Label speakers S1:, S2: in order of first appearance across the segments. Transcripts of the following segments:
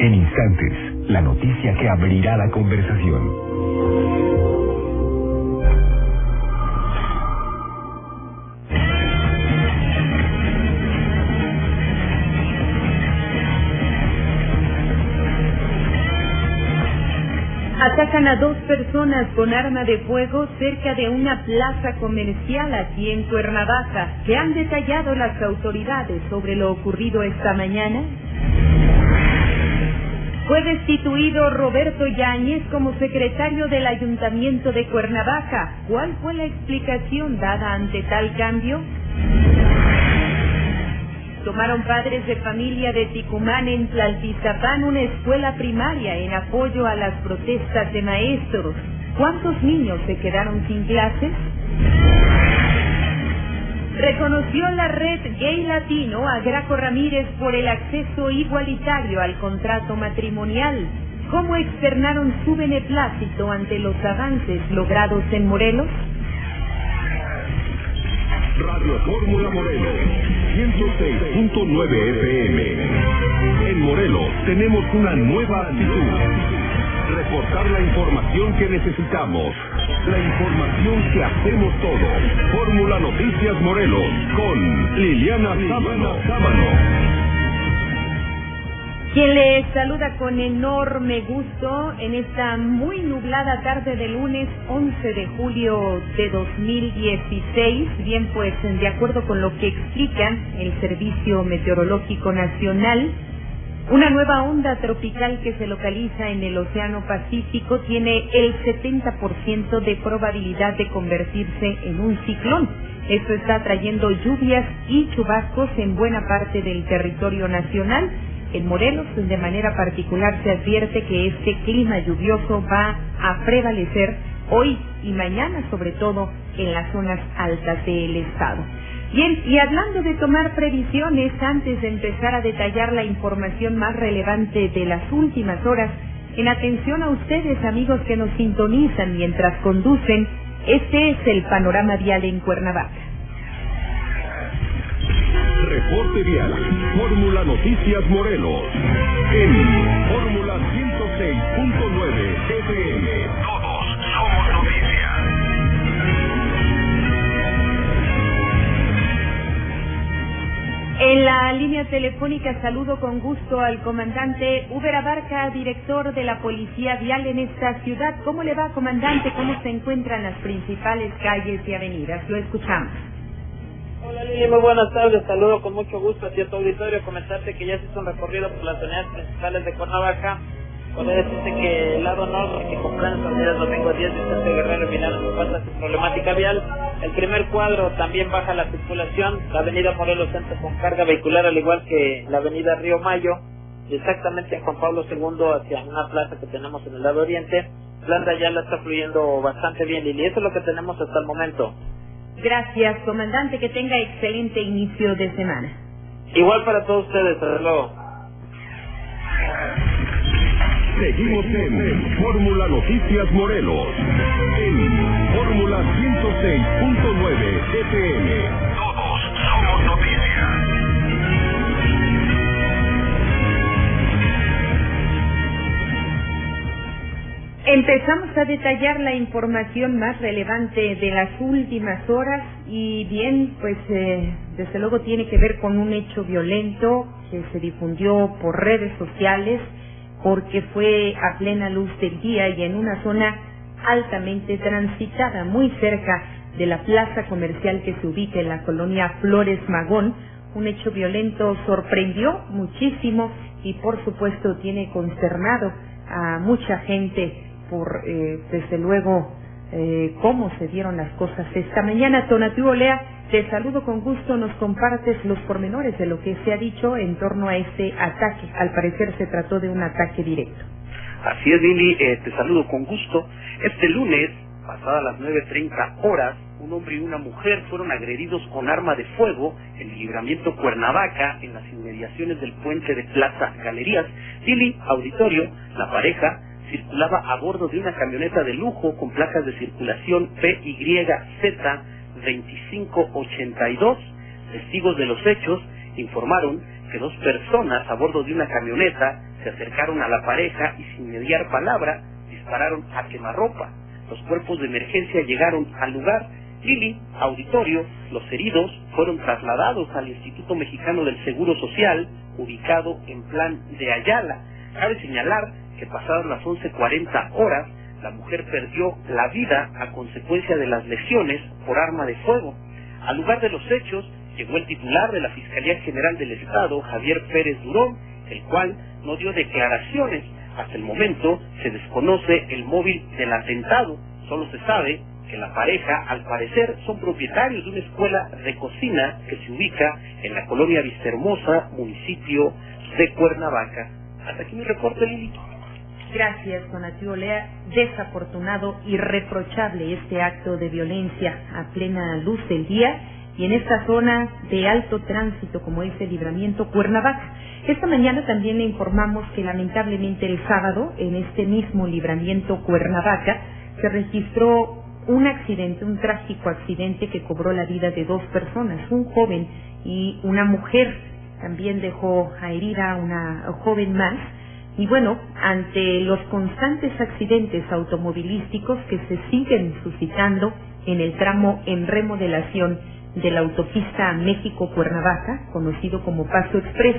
S1: En instantes, la noticia que abrirá la conversación.
S2: Atacan a dos personas con arma de fuego cerca de una plaza comercial aquí en Cuernavaca. ¿Qué han detallado las autoridades sobre lo ocurrido esta mañana? Fue destituido Roberto Yáñez como secretario del Ayuntamiento de Cuernavaca. ¿Cuál fue la explicación dada ante tal cambio? Tomaron padres de familia de Ticumán en Tlaltizapán una escuela primaria en apoyo a las protestas de maestros. ¿Cuántos niños se quedaron sin clases? Reconoció la red Gay Latino a Graco Ramírez por el acceso igualitario al contrato matrimonial. ¿Cómo externaron su beneplácito ante los avances logrados en Morelos?
S3: Radio Fórmula Morelos, 106.9 FM. En Morelos tenemos una nueva actitud. Reportar la información que necesitamos. La información que hacemos todos. Fórmula Noticias Morelos con Liliana Sábano. Sábano.
S2: Quien le saluda con enorme gusto en esta muy nublada tarde de lunes 11 de julio de 2016. Bien, pues de acuerdo con lo que explica el Servicio Meteorológico Nacional, una nueva onda tropical que se localiza en el Océano Pacífico tiene el 70% de probabilidad de convertirse en un ciclón. Esto está trayendo lluvias y chubascos en buena parte del territorio nacional en Morelos, de manera particular, se advierte que este clima lluvioso va a prevalecer hoy y mañana, sobre todo en las zonas altas del estado. Bien, y hablando de tomar previsiones, antes de empezar a detallar la información más relevante de las últimas horas, en atención a ustedes, amigos que nos sintonizan mientras conducen, este es el panorama vial en Cuernavaca.
S3: Reporte Vial, Fórmula Noticias Morelos. En Fórmula 106.9 FM. Todos somos
S2: En la línea telefónica saludo con gusto al comandante Uber Abarca, director de la Policía Vial en esta ciudad. ¿Cómo le va, comandante? ¿Cómo se encuentran las principales calles y avenidas? Lo escuchamos.
S4: Hola Lili, muy buenas tardes. Saludo con mucho gusto a tu auditorio. Comentarte que ya se hizo un recorrido por las unidades principales de Cuernavaca. Poder decirte que el lado norte, que comprende Domingo 10, Vicente Guerrero se sin problemática vial. El primer cuadro también baja la circulación. La avenida Morelos Centro con carga vehicular, al igual que la avenida Río Mayo. Exactamente en Juan Pablo II hacia una plaza que tenemos en el lado oriente. Planta ya la está fluyendo bastante bien, Lili. Eso es lo que tenemos hasta el momento.
S2: Gracias, comandante. Que tenga excelente inicio de semana.
S4: Igual para todos ustedes. Hasta luego.
S3: Seguimos en Fórmula Noticias Morelos. En Fórmula 106.9 FM. Todos somos noticias.
S2: Empezamos a detallar la información más relevante de las últimas horas y bien, pues eh, desde luego tiene que ver con un hecho violento que se difundió por redes sociales porque fue a plena luz del día y en una zona altamente transitada, muy cerca de la plaza comercial que se ubica en la colonia Flores Magón. Un hecho violento sorprendió muchísimo y por supuesto tiene consternado a mucha gente por, eh, desde luego, eh, cómo se dieron las cosas esta mañana. Tonatiuh Olea, te saludo con gusto, nos compartes los pormenores de lo que se ha dicho en torno a este ataque. Al parecer se trató de un ataque directo.
S5: Así es, Lili, eh, te saludo con gusto. Este lunes, pasadas las 9.30 horas, un hombre y una mujer fueron agredidos con arma de fuego en el libramiento Cuernavaca, en las inmediaciones del puente de Plaza Galerías. Lili, auditorio, la pareja circulaba a bordo de una camioneta de lujo con placas de circulación PYZ 2582. Testigos de los hechos informaron que dos personas a bordo de una camioneta se acercaron a la pareja y sin mediar palabra dispararon a quemarropa. Los cuerpos de emergencia llegaron al lugar. Lili, auditorio, los heridos fueron trasladados al Instituto Mexicano del Seguro Social, ubicado en plan de Ayala. Cabe señalar que pasadas las 11.40 horas, la mujer perdió la vida a consecuencia de las lesiones por arma de fuego. Al lugar de los hechos llegó el titular de la Fiscalía General del Estado, Javier Pérez Durón, el cual no dio declaraciones. Hasta el momento se desconoce el móvil del atentado. Solo se sabe que la pareja, al parecer, son propietarios de una escuela de cocina que se ubica en la colonia Vistahermosa, municipio de Cuernavaca. Hasta aquí mi reporte, Lili.
S2: Gracias, Donatio Lea. Desafortunado y reprochable este acto de violencia a plena luz del día y en esta zona de alto tránsito como es el libramiento Cuernavaca. Esta mañana también le informamos que lamentablemente el sábado en este mismo libramiento Cuernavaca se registró un accidente, un trágico accidente que cobró la vida de dos personas, un joven y una mujer. También dejó a herida a una joven más y bueno, ante los constantes accidentes automovilísticos que se siguen suscitando en el tramo en remodelación de la autopista México-Cuernavaca, conocido como Paso Express,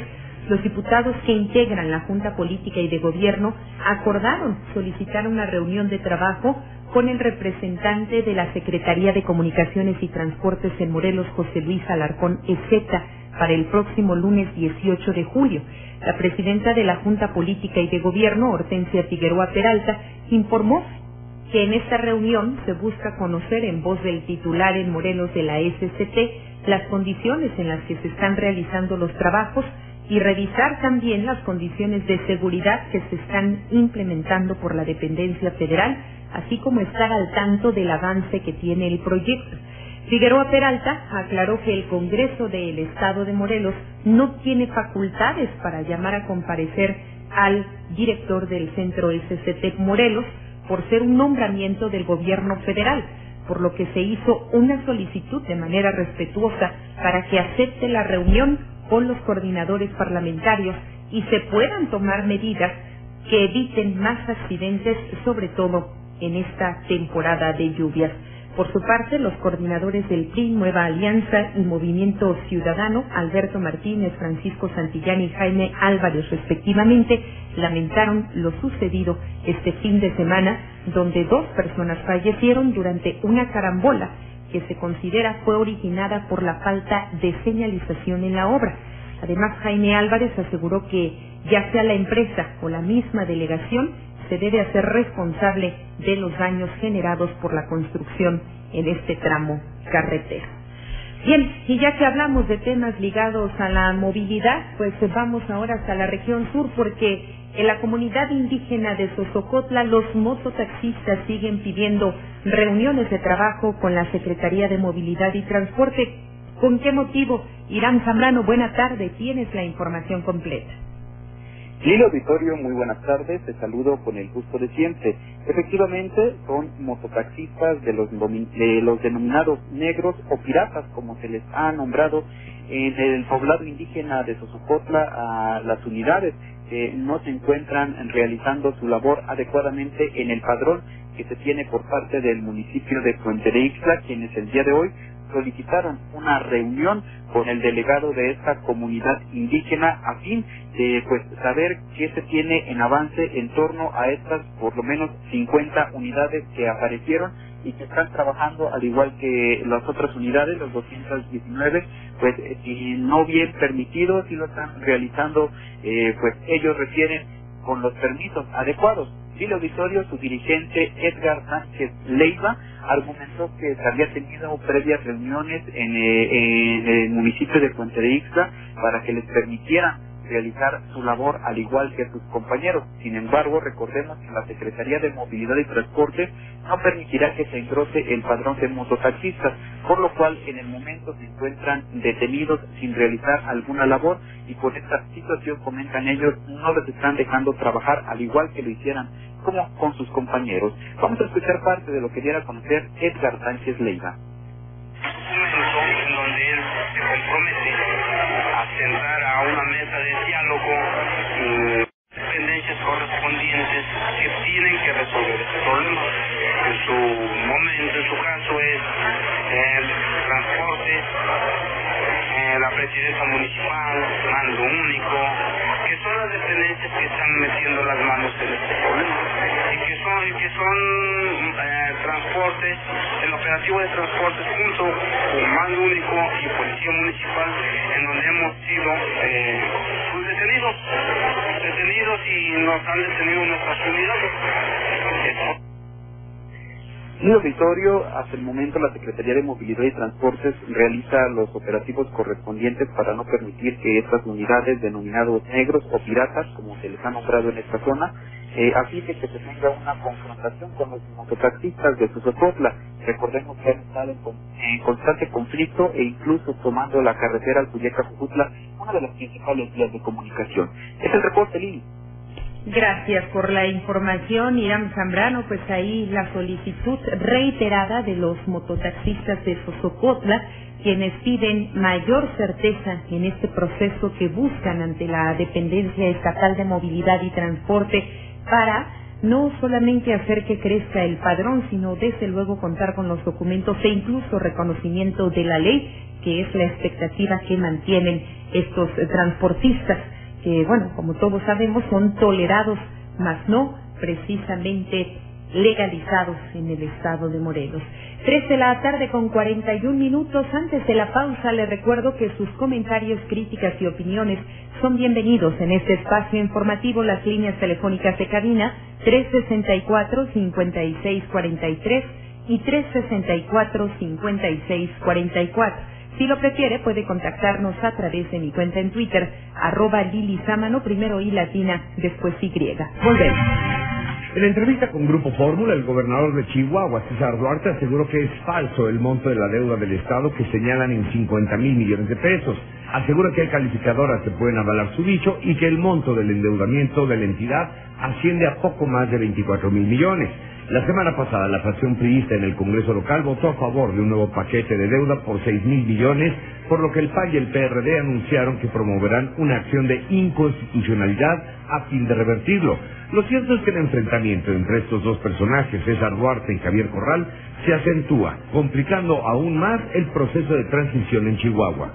S2: los diputados que integran la Junta Política y de Gobierno acordaron solicitar una reunión de trabajo con el representante de la Secretaría de Comunicaciones y Transportes en Morelos, José Luis Alarcón Ezeta, para el próximo lunes 18 de julio. La presidenta de la Junta Política y de Gobierno, Hortensia Figueroa Peralta, informó que en esta reunión se busca conocer en voz del titular en Morelos de la SCT las condiciones en las que se están realizando los trabajos y revisar también las condiciones de seguridad que se están implementando por la dependencia federal, así como estar al tanto del avance que tiene el proyecto. Figueroa Peralta aclaró que el Congreso del Estado de Morelos no tiene facultades para llamar a comparecer al director del centro SCT Morelos por ser un nombramiento del gobierno federal, por lo que se hizo una solicitud de manera respetuosa para que acepte la reunión con los coordinadores parlamentarios y se puedan tomar medidas que eviten más accidentes, sobre todo en esta temporada de lluvias. Por su parte, los coordinadores del PRI, Nueva Alianza y Movimiento Ciudadano, Alberto Martínez, Francisco Santillán y Jaime Álvarez, respectivamente, lamentaron lo sucedido este fin de semana, donde dos personas fallecieron durante una carambola que se considera fue originada por la falta de señalización en la obra. Además, Jaime Álvarez aseguró que ya sea la empresa o la misma delegación se debe hacer responsable de los daños generados por la construcción en este tramo carretero. Bien, y ya que hablamos de temas ligados a la movilidad, pues vamos ahora hasta la región sur porque en la comunidad indígena de Sosocotla los mototaxistas siguen pidiendo reuniones de trabajo con la Secretaría de Movilidad y Transporte. ¿Con qué motivo? Irán Zambrano, buena tarde, tienes la información completa.
S6: Lilo Auditorio, muy buenas tardes, te saludo con el gusto de siempre. Efectivamente, son mototaxistas de los, de los denominados negros o piratas, como se les ha nombrado en el poblado indígena de Sosocotla a las unidades que no se encuentran realizando su labor adecuadamente en el padrón que se tiene por parte del municipio de Puente de Ixtla, quienes el día de hoy solicitaron una reunión con el delegado de esta comunidad indígena a fin de pues saber qué se tiene en avance en torno a estas por lo menos 50 unidades que aparecieron y que están trabajando al igual que las otras unidades, los 219, pues eh, si no bien permitidos y lo están realizando, eh, pues ellos refieren con los permisos adecuados. Auditorio, su dirigente Edgar Sánchez Leiva, argumentó que había tenido previas reuniones en, eh, el municipio de Puente de Ixta para que les permitieran realizar su labor al igual que sus compañeros. Sin embargo, recordemos que la Secretaría de Movilidad y Transporte no permitirá que se engrose el padrón de mototaxistas, por lo cual en el momento se encuentran detenidos sin realizar alguna labor y por esta situación, comentan ellos, no les están dejando trabajar al igual que lo hicieran como con sus compañeros. Vamos a escuchar parte de lo que diera a conocer Edgar Sánchez Leiva.
S7: A sentar a una mesa de diálogo mm, dependencias correspondientes que tienen que resolver este problema. En su momento, en su caso es el transporte, eh, la presidencia municipal, mando único, que son las dependencias que están metiendo las manos en este problema y que son, y que son eh, transportes, el operativo de transportes junto con mando único y policía municipal en donde hemos sido eh, pues, detenidos, detenidos y nos han detenido nuestras unidades.
S6: En auditorio, hasta el momento la Secretaría de Movilidad y Transportes realiza los operativos correspondientes para no permitir que estas unidades denominados negros o piratas, como se les ha nombrado en esta zona, eh, así que se tenga una confrontación con los mototaxistas de Susocotla. Recordemos que han estado en, en constante conflicto e incluso tomando la carretera al Cuyeca-Jujutla, una de las principales vías de comunicación. Es el reporte, Lili.
S2: Gracias por la información, Irán Zambrano. Pues ahí la solicitud reiterada de los mototaxistas de Sosocotla, quienes piden mayor certeza en este proceso que buscan ante la dependencia estatal de movilidad y transporte para no solamente hacer que crezca el padrón, sino desde luego contar con los documentos e incluso reconocimiento de la ley, que es la expectativa que mantienen estos transportistas que, bueno, como todos sabemos, son tolerados, mas no precisamente legalizados en el estado de Morelos. Tres de la tarde con 41 minutos. Antes de la pausa, le recuerdo que sus comentarios, críticas y opiniones son bienvenidos en este espacio informativo. Las líneas telefónicas de cabina 364-5643 y 364-5644. Si lo prefiere, puede contactarnos a través de mi cuenta en Twitter, arroba Lili Sámano, primero I latina, después Y. Volvemos.
S8: En la entrevista con Grupo Fórmula, el gobernador de Chihuahua, César Duarte, aseguró que es falso el monto de la deuda del Estado que señalan en 50 mil millones de pesos. Asegura que hay calificadoras que pueden avalar su dicho y que el monto del endeudamiento de la entidad asciende a poco más de 24 mil millones. La semana pasada, la fracción priista en el Congreso local votó a favor de un nuevo paquete de deuda por 6 mil millones, por lo que el PAN y el PRD anunciaron que promoverán una acción de inconstitucionalidad a fin de revertirlo. Lo cierto es que el enfrentamiento entre estos dos personajes, César Duarte y Javier Corral, se acentúa, complicando aún más el proceso de transición en Chihuahua.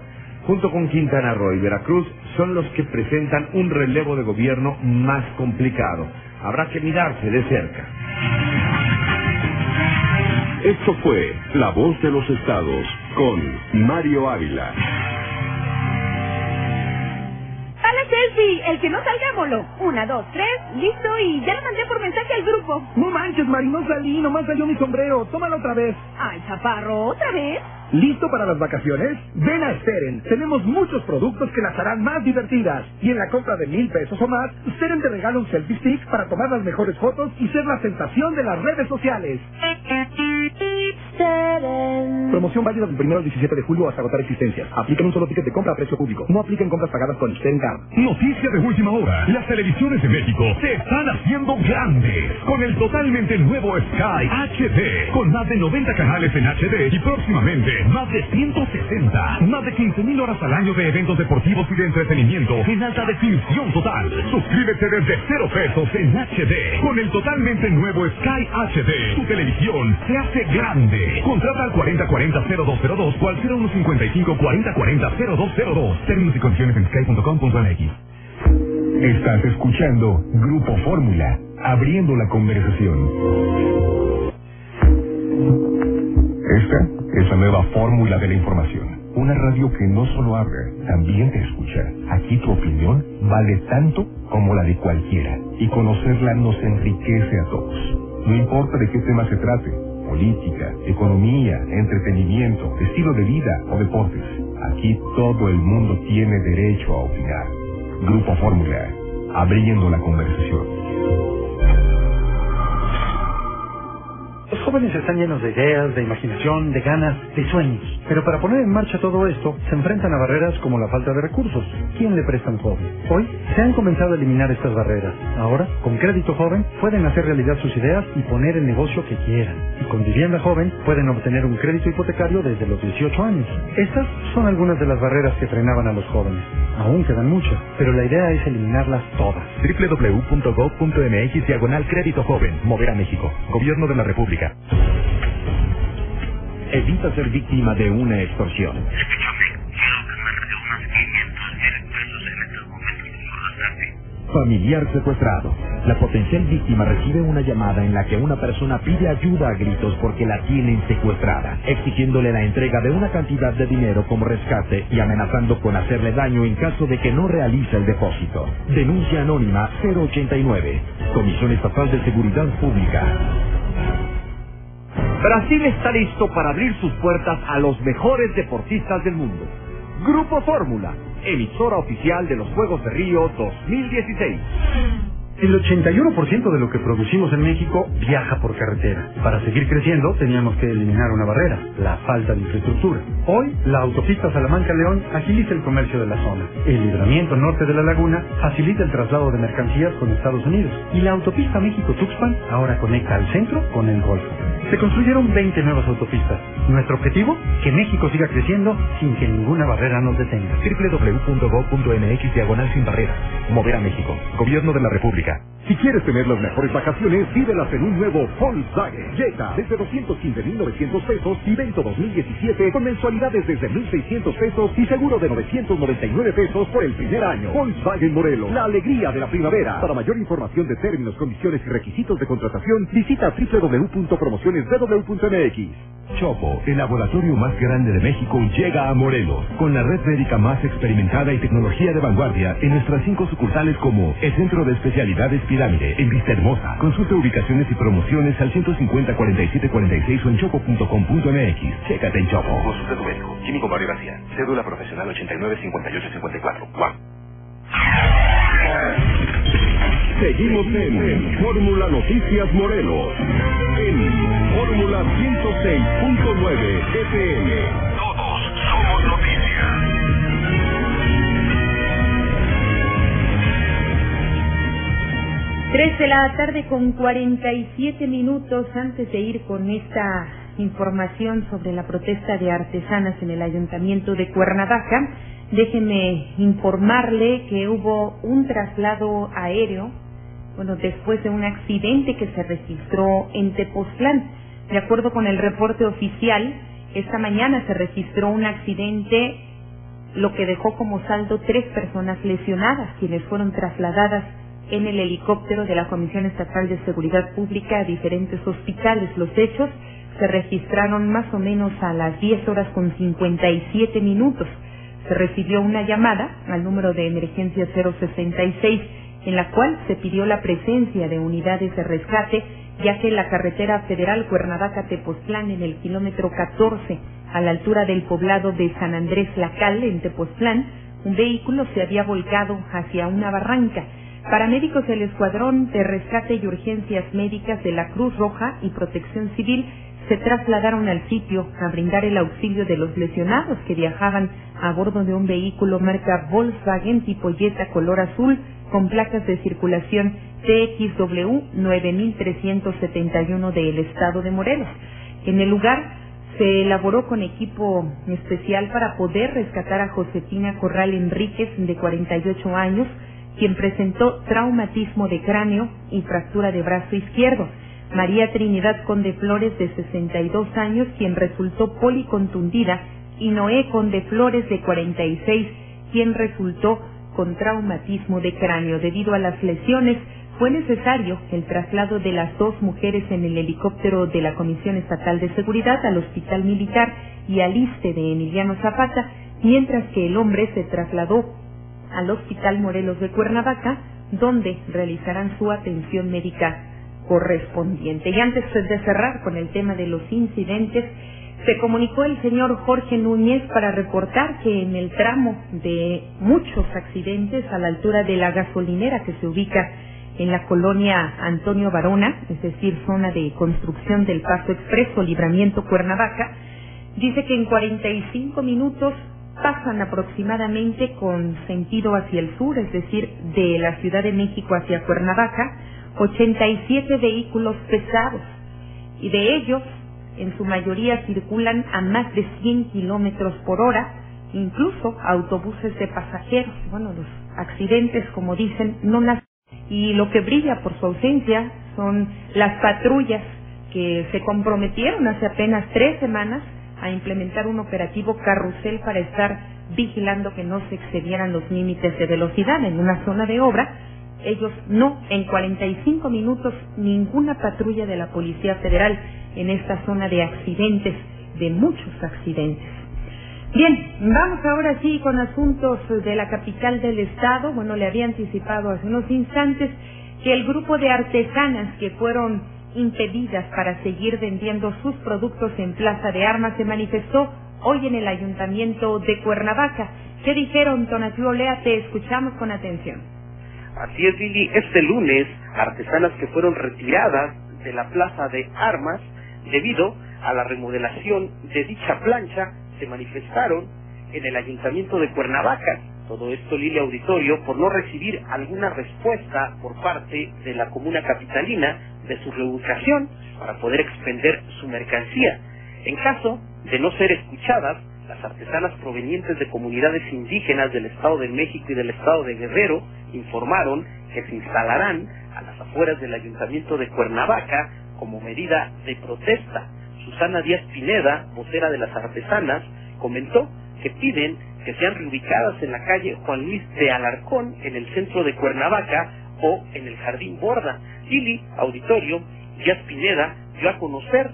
S8: Junto con Quintana Roo y Veracruz, son los que presentan un relevo de gobierno más complicado. Habrá que mirarse de cerca.
S3: Esto fue La Voz de los Estados con Mario Ávila.
S9: ¡Dale selfie! El que no salga, molo. Una, dos, tres, listo y ya lo mandé por mensaje al grupo.
S10: No manches, Mari, no salí, nomás salió mi sombrero. Tómalo otra vez.
S9: Ay, chaparro, ¿otra vez?
S10: ¿Listo para las vacaciones? Ven a Steren. Tenemos muchos productos que las harán más divertidas. Y en la compra de mil pesos o más, Steren te regala un selfie stick para tomar las mejores fotos y ser la sensación de las redes sociales. Promoción válida del 1 al 17 de julio hasta agotar existencias. Aplica en un solo ticket de compra a precio público. No aplica en compras pagadas con Steren Card.
S11: Noticia de última hora. Las televisiones de México se están haciendo grandes con el totalmente nuevo Sky HD con más de 90 canales en HD y próximamente más de 160. Más de 15.000 horas al año de eventos deportivos y de entretenimiento en alta definición total. Suscríbete desde cero pesos en HD con el totalmente nuevo Sky HD. Tu televisión se hace grande. Contrata al 4040-0202 o al 0155-4040-0202. Términos y condiciones en sky.com.mx.
S1: Estás escuchando Grupo Fórmula, abriendo la conversación. Esta es la nueva fórmula de la información. Una radio que no solo habla, también te escucha. Aquí tu opinión vale tanto como la de cualquiera. Y conocerla nos enriquece a todos. No importa de qué tema se trate. Política, economía, entretenimiento, estilo de vida o deportes. Aquí todo el mundo tiene derecho a opinar. Grupo Fórmula, abriendo la conversación.
S12: Jóvenes están llenos de ideas, de imaginación, de ganas, de sueños. Pero para poner en marcha todo esto, se enfrentan a barreras como la falta de recursos. ¿Quién le presta un joven? Hoy se han comenzado a eliminar estas barreras. Ahora, con crédito joven, pueden hacer realidad sus ideas y poner el negocio que quieran. Y con vivienda joven, pueden obtener un crédito hipotecario desde los 18 años. Estas son algunas de las barreras que frenaban a los jóvenes. Aún quedan muchas, pero la idea es eliminarlas todas.
S11: www.gov.mx diagonal crédito joven. Mover a México. Gobierno de la República.
S13: Evita ser víctima de una extorsión. Familiar secuestrado. La potencial víctima recibe una llamada en la que una persona pide ayuda a gritos porque la tienen secuestrada, exigiéndole la entrega de una cantidad de dinero como rescate y amenazando con hacerle daño en caso de que no realice el depósito. Denuncia anónima 089. Comisión Estatal de Seguridad Pública.
S8: Brasil está listo para abrir sus puertas a los mejores deportistas del mundo. Grupo Fórmula, emisora oficial de los Juegos de Río 2016.
S12: El 81% de lo que producimos en México viaja por carretera. Para seguir creciendo teníamos que eliminar una barrera, la falta de infraestructura. Hoy, la autopista Salamanca-León agiliza el comercio de la zona. El libramiento norte de la laguna facilita el traslado de mercancías con Estados Unidos. Y la autopista México-Tuxpan ahora conecta al centro con el Golfo. Se construyeron 20 nuevas autopistas. Nuestro objetivo, que México siga creciendo sin que ninguna barrera nos detenga.
S11: www.gov.mx diagonal sin barreras. Mover a México. Gobierno de la República.
S3: Si quieres tener las mejores vacaciones, vívelas en un nuevo Volkswagen. Jetta desde 215,900 pesos y Vento 2017 con mensualidades desde 1,600 pesos y seguro de 999 pesos por el primer año. Volkswagen Morelos, la alegría de la primavera. Para mayor información de términos, condiciones y requisitos de contratación, visita www.promocionesww.mx.
S11: Chopo, el laboratorio más grande de México, llega a Morelos, con la red médica más experimentada y tecnología de vanguardia en nuestras cinco sucursales como el Centro de Especialidades Pirámide, en Vista Hermosa. Consulta ubicaciones y promociones al 150 47 46 o en chopo.com.mx. Chécate en Chopo.
S1: Consulta tu médico. Químico Mario García. Cédula profesional 89 58 54. Guam.
S3: Seguimos en Fórmula Noticias Morelos. En Fórmula 106.9 FM.
S11: Todos somos noticias.
S2: Tres de la tarde con 47 minutos antes de ir con esta información sobre la protesta de artesanas en el ayuntamiento de Cuernavaca. Déjeme informarle que hubo un traslado aéreo, bueno, después de un accidente que se registró en Tepoztlán. De acuerdo con el reporte oficial, esta mañana se registró un accidente, lo que dejó como saldo tres personas lesionadas, quienes fueron trasladadas en el helicóptero de la Comisión Estatal de Seguridad Pública a diferentes hospitales. Los hechos se registraron más o menos a las 10 horas con 57 minutos. Se recibió una llamada al número de emergencia 066 en la cual se pidió la presencia de unidades de rescate ya que la carretera federal Cuernavaca-Tepoztlán en el kilómetro 14 a la altura del poblado de San Andrés Lacal en Tepoztlán un vehículo se había volcado hacia una barranca. Paramédicos del Escuadrón de Rescate y Urgencias Médicas de la Cruz Roja y Protección Civil se trasladaron al sitio a brindar el auxilio de los lesionados que viajaban a bordo de un vehículo marca Volkswagen tipo Jetta color azul con placas de circulación TXW 9371 del estado de Morelos. En el lugar se elaboró con equipo especial para poder rescatar a Josefina Corral Enríquez, de 48 años, quien presentó traumatismo de cráneo y fractura de brazo izquierdo. María Trinidad Conde Flores, de 62 años, quien resultó policontundida, y Noé Conde Flores, de 46, quien resultó con traumatismo de cráneo. Debido a las lesiones, fue necesario el traslado de las dos mujeres en el helicóptero de la Comisión Estatal de Seguridad al Hospital Militar y al ISTE de Emiliano Zapata, mientras que el hombre se trasladó al Hospital Morelos de Cuernavaca, donde realizarán su atención médica correspondiente. Y antes de cerrar con el tema de los incidentes, se comunicó el señor Jorge Núñez para reportar que en el tramo de muchos accidentes a la altura de la gasolinera que se ubica en la colonia Antonio Varona, es decir, zona de construcción del Paso Expreso Libramiento Cuernavaca, dice que en 45 minutos pasan aproximadamente con sentido hacia el sur, es decir, de la Ciudad de México hacia Cuernavaca, 87 vehículos pesados y de ellos en su mayoría circulan a más de 100 kilómetros por hora, incluso autobuses de pasajeros. Bueno, los accidentes, como dicen, no las. Y lo que brilla por su ausencia son las patrullas que se comprometieron hace apenas tres semanas a implementar un operativo carrusel para estar vigilando que no se excedieran los límites de velocidad en una zona de obra. Ellos no, en 45 minutos ninguna patrulla de la Policía Federal en esta zona de accidentes, de muchos accidentes. Bien, vamos ahora sí con asuntos de la capital del estado. Bueno, le había anticipado hace unos instantes que el grupo de artesanas que fueron impedidas para seguir vendiendo sus productos en Plaza de Armas se manifestó hoy en el ayuntamiento de Cuernavaca. ¿Qué dijeron, Tonatiuh Olea? Te escuchamos con atención.
S5: Así es, Lili. Este lunes, artesanas que fueron retiradas de la Plaza de Armas debido a la remodelación de dicha plancha se manifestaron en el ayuntamiento de Cuernavaca. Todo esto, Lili Auditorio, por no recibir alguna respuesta por parte de la comuna capitalina de su reubicación para poder expender su mercancía. En caso de no ser escuchadas, las artesanas provenientes de comunidades indígenas del Estado de México y del Estado de Guerrero informaron que se instalarán a las afueras del ayuntamiento de Cuernavaca como medida de protesta. Susana Díaz Pineda, vocera de las artesanas, comentó que piden que sean reubicadas en la calle Juan Luis de Alarcón, en el centro de Cuernavaca, o en el Jardín Borda. Lili Auditorio Díaz Pineda dio a conocer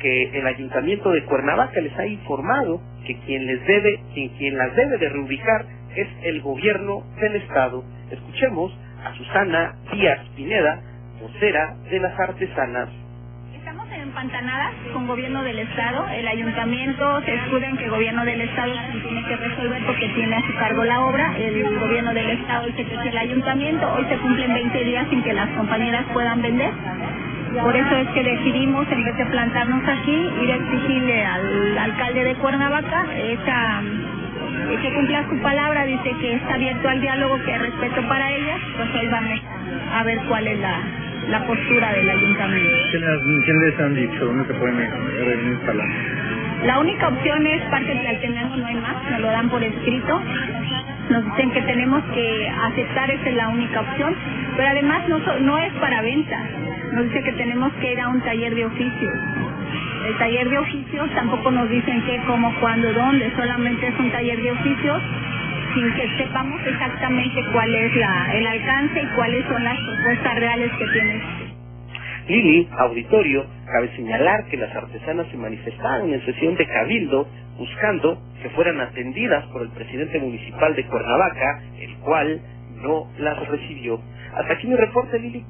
S5: que el ayuntamiento de Cuernavaca les ha informado que quien les debe, quien, quien las debe de reubicar es el gobierno del estado. Escuchemos a Susana Díaz Pineda, vocera de las artesanas
S14: empantanadas con gobierno del Estado. El ayuntamiento se escuda en que el gobierno del Estado tiene que resolver porque tiene a su cargo la obra. El gobierno del Estado dice que es el ayuntamiento. Hoy se cumplen 20 días sin que las compañeras puedan vender. Por eso es que decidimos, en vez de plantarnos aquí, ir a exigirle al alcalde de Cuernavaca esa, que cumpla su palabra. Dice que está abierto al diálogo, que respeto para ella. Pues hoy vamos a ver cuál es la, la postura del ayuntamiento.
S15: ¿Quién les han dicho? ¿Dónde se pueden instalar?
S14: La única opción es Parque Tlaltenango, no hay más, nos lo dan por escrito. Nos dicen que tenemos que aceptar, esa es la única opción, pero además no, no es para venta. Nos dice que tenemos que ir a un taller de oficios. El taller de oficios tampoco nos dicen qué, cómo, cuándo, dónde, solamente es un taller de oficios sin que sepamos exactamente cuál es la, el alcance y cuáles son las propuestas reales que tiene.
S5: Lili, auditorio, cabe señalar que las artesanas se manifestaron en sesión de cabildo buscando que fueran atendidas por el presidente municipal de Cuernavaca, el cual no las recibió. Hasta aquí mi reporte, Lili.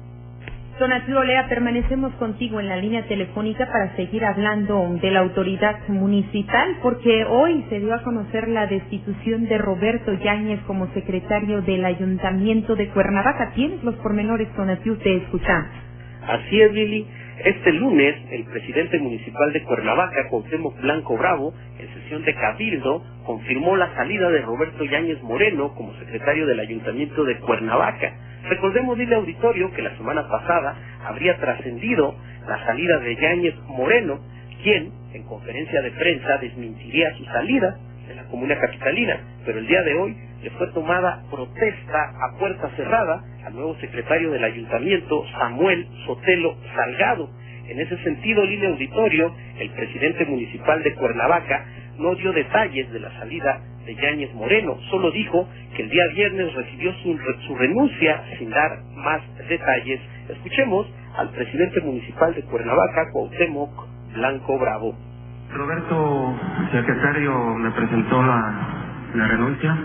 S2: Donatio Olea, permanecemos contigo en la línea telefónica para seguir hablando de la autoridad municipal, porque hoy se dio a conocer la destitución de Roberto Yáñez como secretario del Ayuntamiento de Cuernavaca. ¿Tienes los pormenores, Donatio? Te escuchamos.
S5: Así es, Lili. Este lunes, el presidente municipal de Cuernavaca, Cuauhtémoc Blanco Bravo, en sesión de cabildo, confirmó la salida de Roberto Yáñez Moreno como secretario del Ayuntamiento de Cuernavaca. Recordemos, dile auditorio, que la semana pasada habría trascendido la salida de Yáñez Moreno, quien, en conferencia de prensa, desmentiría su salida de la comuna capitalina, pero el día de hoy le fue tomada protesta a puerta cerrada al nuevo secretario del ayuntamiento, Samuel Sotelo Salgado. En ese sentido, línea auditorio, el presidente municipal de Cuernavaca no dio detalles de la salida de Yáñez Moreno, solo dijo que el día viernes recibió su, renuncia sin dar más detalles. Escuchemos al presidente municipal de Cuernavaca, Cuauhtémoc Blanco Bravo.
S16: Roberto, secretario, me presentó la, renuncia.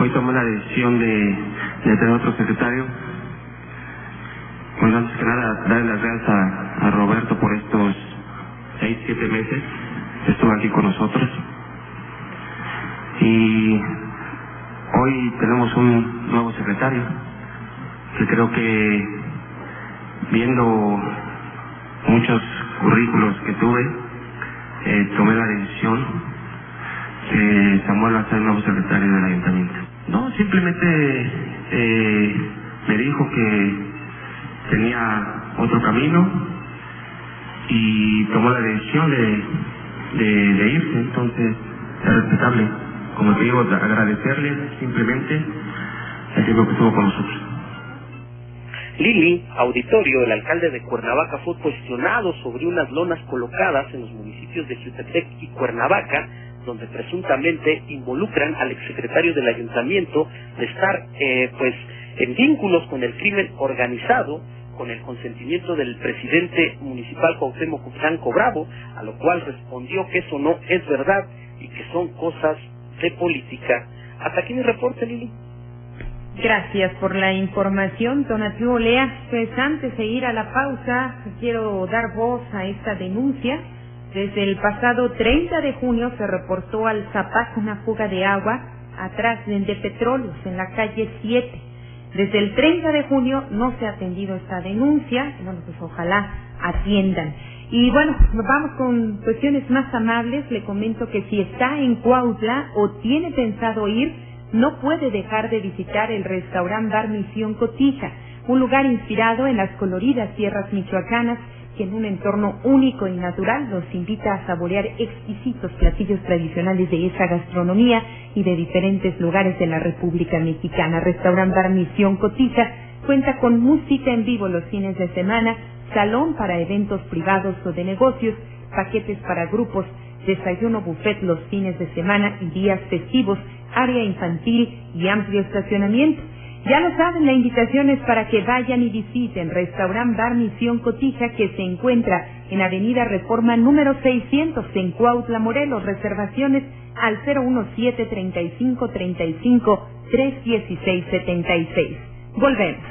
S16: Hoy tomé la decisión de, de tener otro secretario. Bueno, antes que nada, darle las gracias a, Roberto por estos seis, siete meses estuvo aquí con nosotros. Y hoy tenemos un nuevo secretario que creo que viendo muchos currículos que tuve, eh, tomé la decisión que Samuel va a ser el nuevo secretario del ayuntamiento. No, simplemente eh, me dijo que tenía otro camino y tomó la decisión de, de, irse, entonces es respetable. Como te digo, agradecerle simplemente el tiempo que estuvo con nosotros.
S5: Lili, auditorio, el alcalde de Cuernavaca fue cuestionado sobre unas lonas colocadas en los municipios de Jutepec y Cuernavaca, donde presuntamente involucran al exsecretario del ayuntamiento de estar, eh, pues, en vínculos con el crimen organizado, con el consentimiento del presidente municipal Cuauhtémoc Blanco Bravo, a lo cual respondió que eso no es verdad y que son cosas de política. Hasta aquí mi reporte, Lili.
S2: Gracias por la información, Tonatiuh Olea. Pues antes de ir a la pausa, quiero dar voz a esta denuncia. Desde el pasado 30 de junio se reportó al Zapac una fuga de agua atrás de Petróleos en la calle 7. Desde el 30 de junio no se ha atendido esta denuncia. Bueno, pues ojalá atiendan. Y bueno, vamos con cuestiones más amables. Le comento que si está en Cuautla o tiene pensado ir, no puede dejar de visitar el restaurante Bar Misión Cotija, un lugar inspirado en las coloridas tierras michoacanas que en un entorno único y natural nos invita a saborear exquisitos platillos tradicionales de esa gastronomía y de diferentes lugares de la República Mexicana. Restaurant Bar Misión Cotija cuenta con música en vivo los fines de semana, salón para eventos privados o de negocios, paquetes para grupos, desayuno buffet los fines de semana y días festivos, área infantil y amplio estacionamiento. Ya lo saben, la invitación es para que vayan y visiten Restaurant Bar Misión Cotija que se encuentra en Avenida Reforma número 600 en Cuautla, Morelos. Reservaciones al 017 35 35 316 76. Volvemos.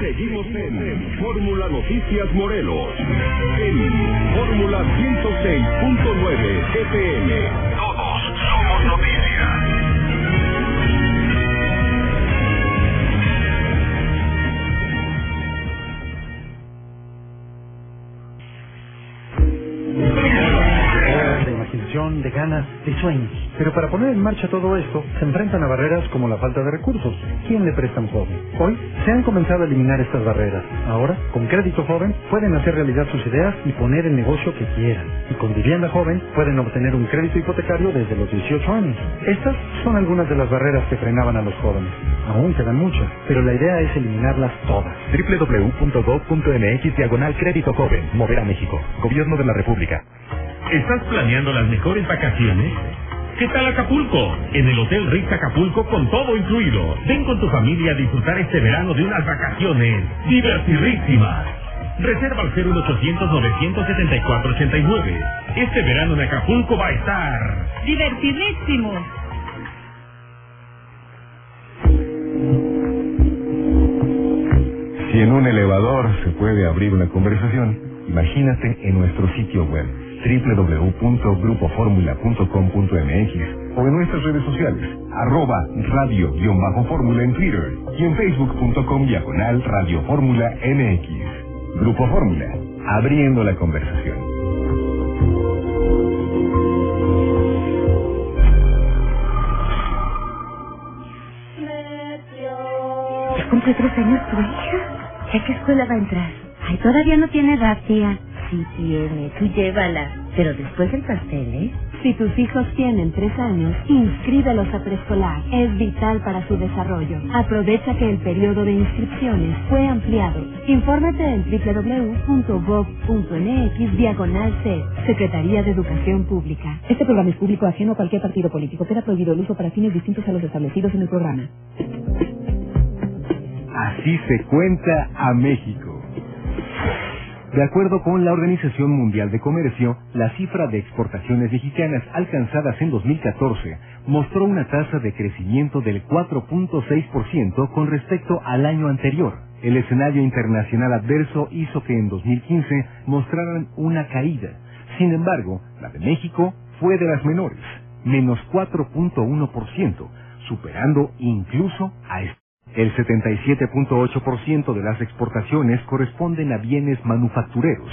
S3: Seguimos en Fórmula Noticias Morelos. En Fórmula 106.9 FM.
S12: De ganas, de sueños. Pero para poner en marcha todo esto, se enfrentan a barreras como la falta de recursos. ¿Quién le presta un joven? Hoy se han comenzado a eliminar estas barreras. Ahora, con crédito joven, pueden hacer realidad sus ideas y poner el negocio que quieran. Y con vivienda joven, pueden obtener un crédito hipotecario desde los 18 años. Estas son algunas de las barreras que frenaban a los jóvenes. Aún quedan muchas, pero la idea es eliminarlas todas.
S11: www.gov.mx diagonal crédito joven. Mover a México. Gobierno de la República. ¿Estás planeando las mejores vacaciones? ¿Qué tal Acapulco? En el Hotel Ritz Acapulco con todo incluido. Ven con tu familia a disfrutar este verano de unas vacaciones divertidísimas. Reserva al 01800-974-89. Este verano en Acapulco va a estar
S9: Divertidísimo.
S1: Si en un elevador se puede abrir una conversación, imagínate en nuestro sitio web www.grupoformula.com.mx o en nuestras redes sociales, arroba radio-fórmula en Twitter y en facebook.com diagonal Radio Fórmula MX. Grupo Fórmula, abriendo la conversación.
S17: Cumple tres años tu hija. ¿A qué escuela va a entrar? Ay, todavía no tiene edad, tía. Sí tiene, tú llévala. Pero después del pastel, ¿eh?
S18: Si tus hijos tienen tres años, inscríbelos a preescolar. Es vital para su desarrollo. Aprovecha que el periodo de inscripciones fue ampliado. Infórmate en www.gov.mx diagonal C, Secretaría de Educación Pública.
S19: Este programa es público ajeno a cualquier partido político. Queda prohibido el uso para fines distintos a los establecidos en el programa.
S1: Así se cuenta a México. De acuerdo con la Organización Mundial de Comercio, la cifra de exportaciones mexicanas alcanzadas en 2014 mostró una tasa de crecimiento del 4.6% con respecto al año anterior. El escenario internacional adverso hizo que en 2015 mostraran una caída. Sin embargo, la de México fue de las menores, menos 4.1%, superando incluso a. El 77.8% de las exportaciones corresponden a bienes manufactureros,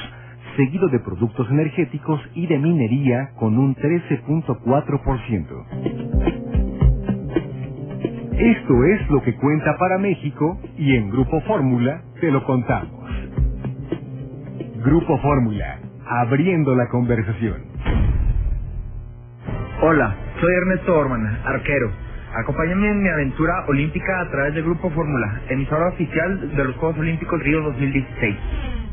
S1: seguido de productos energéticos y de minería con un 13.4%. Esto es lo que cuenta para México y en Grupo Fórmula te lo contamos. Grupo Fórmula, abriendo la conversación.
S20: Hola, soy Ernesto Orman, arquero. Acompáñame en mi aventura olímpica a través del Grupo Fórmula, emisora oficial de los Juegos Olímpicos Río 2016.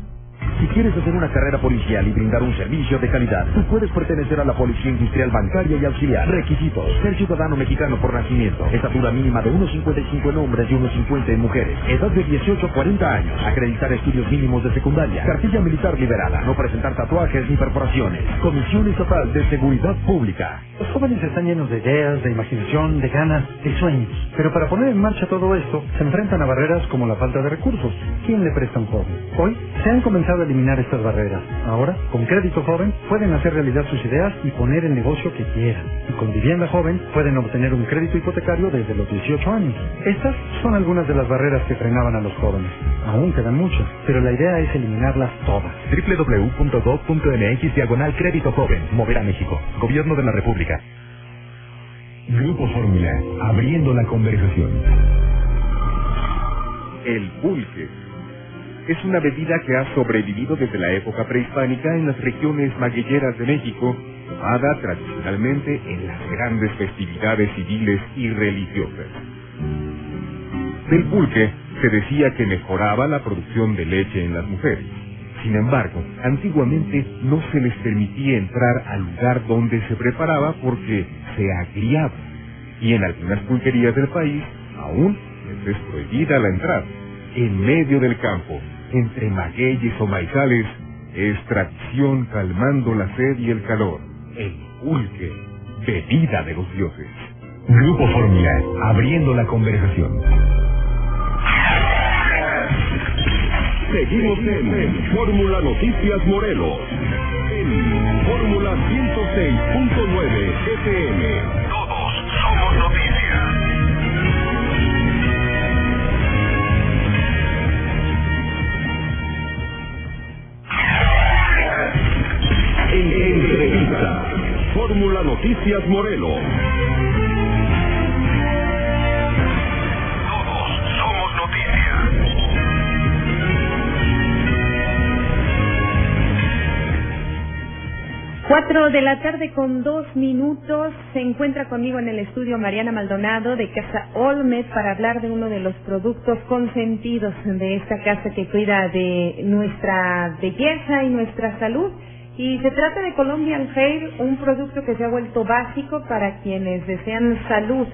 S13: Si quieres hacer una carrera policial y brindar un servicio de calidad, tú puedes pertenecer a la Policía Industrial Bancaria y Auxiliar. Requisitos: ser ciudadano mexicano por nacimiento, estatura mínima de 1,55 en hombres y 1,50 en mujeres, edad de 18 a 40 años, acreditar estudios mínimos de secundaria, cartilla militar liberada, no presentar tatuajes ni perforaciones. Comisión Estatal de Seguridad Pública.
S12: Los jóvenes están llenos de ideas, de imaginación, de ganas, de sueños. Pero para poner en marcha todo esto, se enfrentan a barreras como la falta de recursos. ¿Quién le presta un joven? Hoy se han comenzado eliminar estas barreras. Ahora, con crédito joven, pueden hacer realidad sus ideas y poner el negocio que quieran. Y con vivienda joven, pueden obtener un crédito hipotecario desde los 18 años. Estas son algunas de las barreras que frenaban a los jóvenes. Aún quedan muchas, pero la idea es eliminarlas todas.
S13: www.gov.mx Diagonal Crédito Joven. Mover a México. Gobierno de la República.
S1: Grupo Fórmula, abriendo la conversación. El pulque es una bebida que ha sobrevivido desde la época prehispánica en las regiones maguilleras de México, tomada tradicionalmente en las grandes festividades civiles y religiosas. Del pulque se decía que mejoraba la producción de leche en las mujeres. Sin embargo, antiguamente no se les permitía entrar al lugar donde se preparaba porque se agriaba. Y en algunas pulquerías del país aún les es prohibida la entrada. En medio del campo, entre magueyes o maizales, es tradición calmando la sed y el calor. El pulque, bebida de los dioses. Grupo Fórmula, abriendo la conversación.
S3: Seguimos en Fórmula Noticias Morelos. En Fórmula 106.9 FM. Noticias Morelos. Todos somos noticias.
S2: Cuatro de la tarde con dos minutos. Se encuentra conmigo en el estudio Mariana Maldonado de Casa Olmed para hablar de uno de los productos consentidos de esta casa que cuida de nuestra belleza y nuestra salud. Y se trata de Colombian Hair, un producto que se ha vuelto básico para quienes desean salud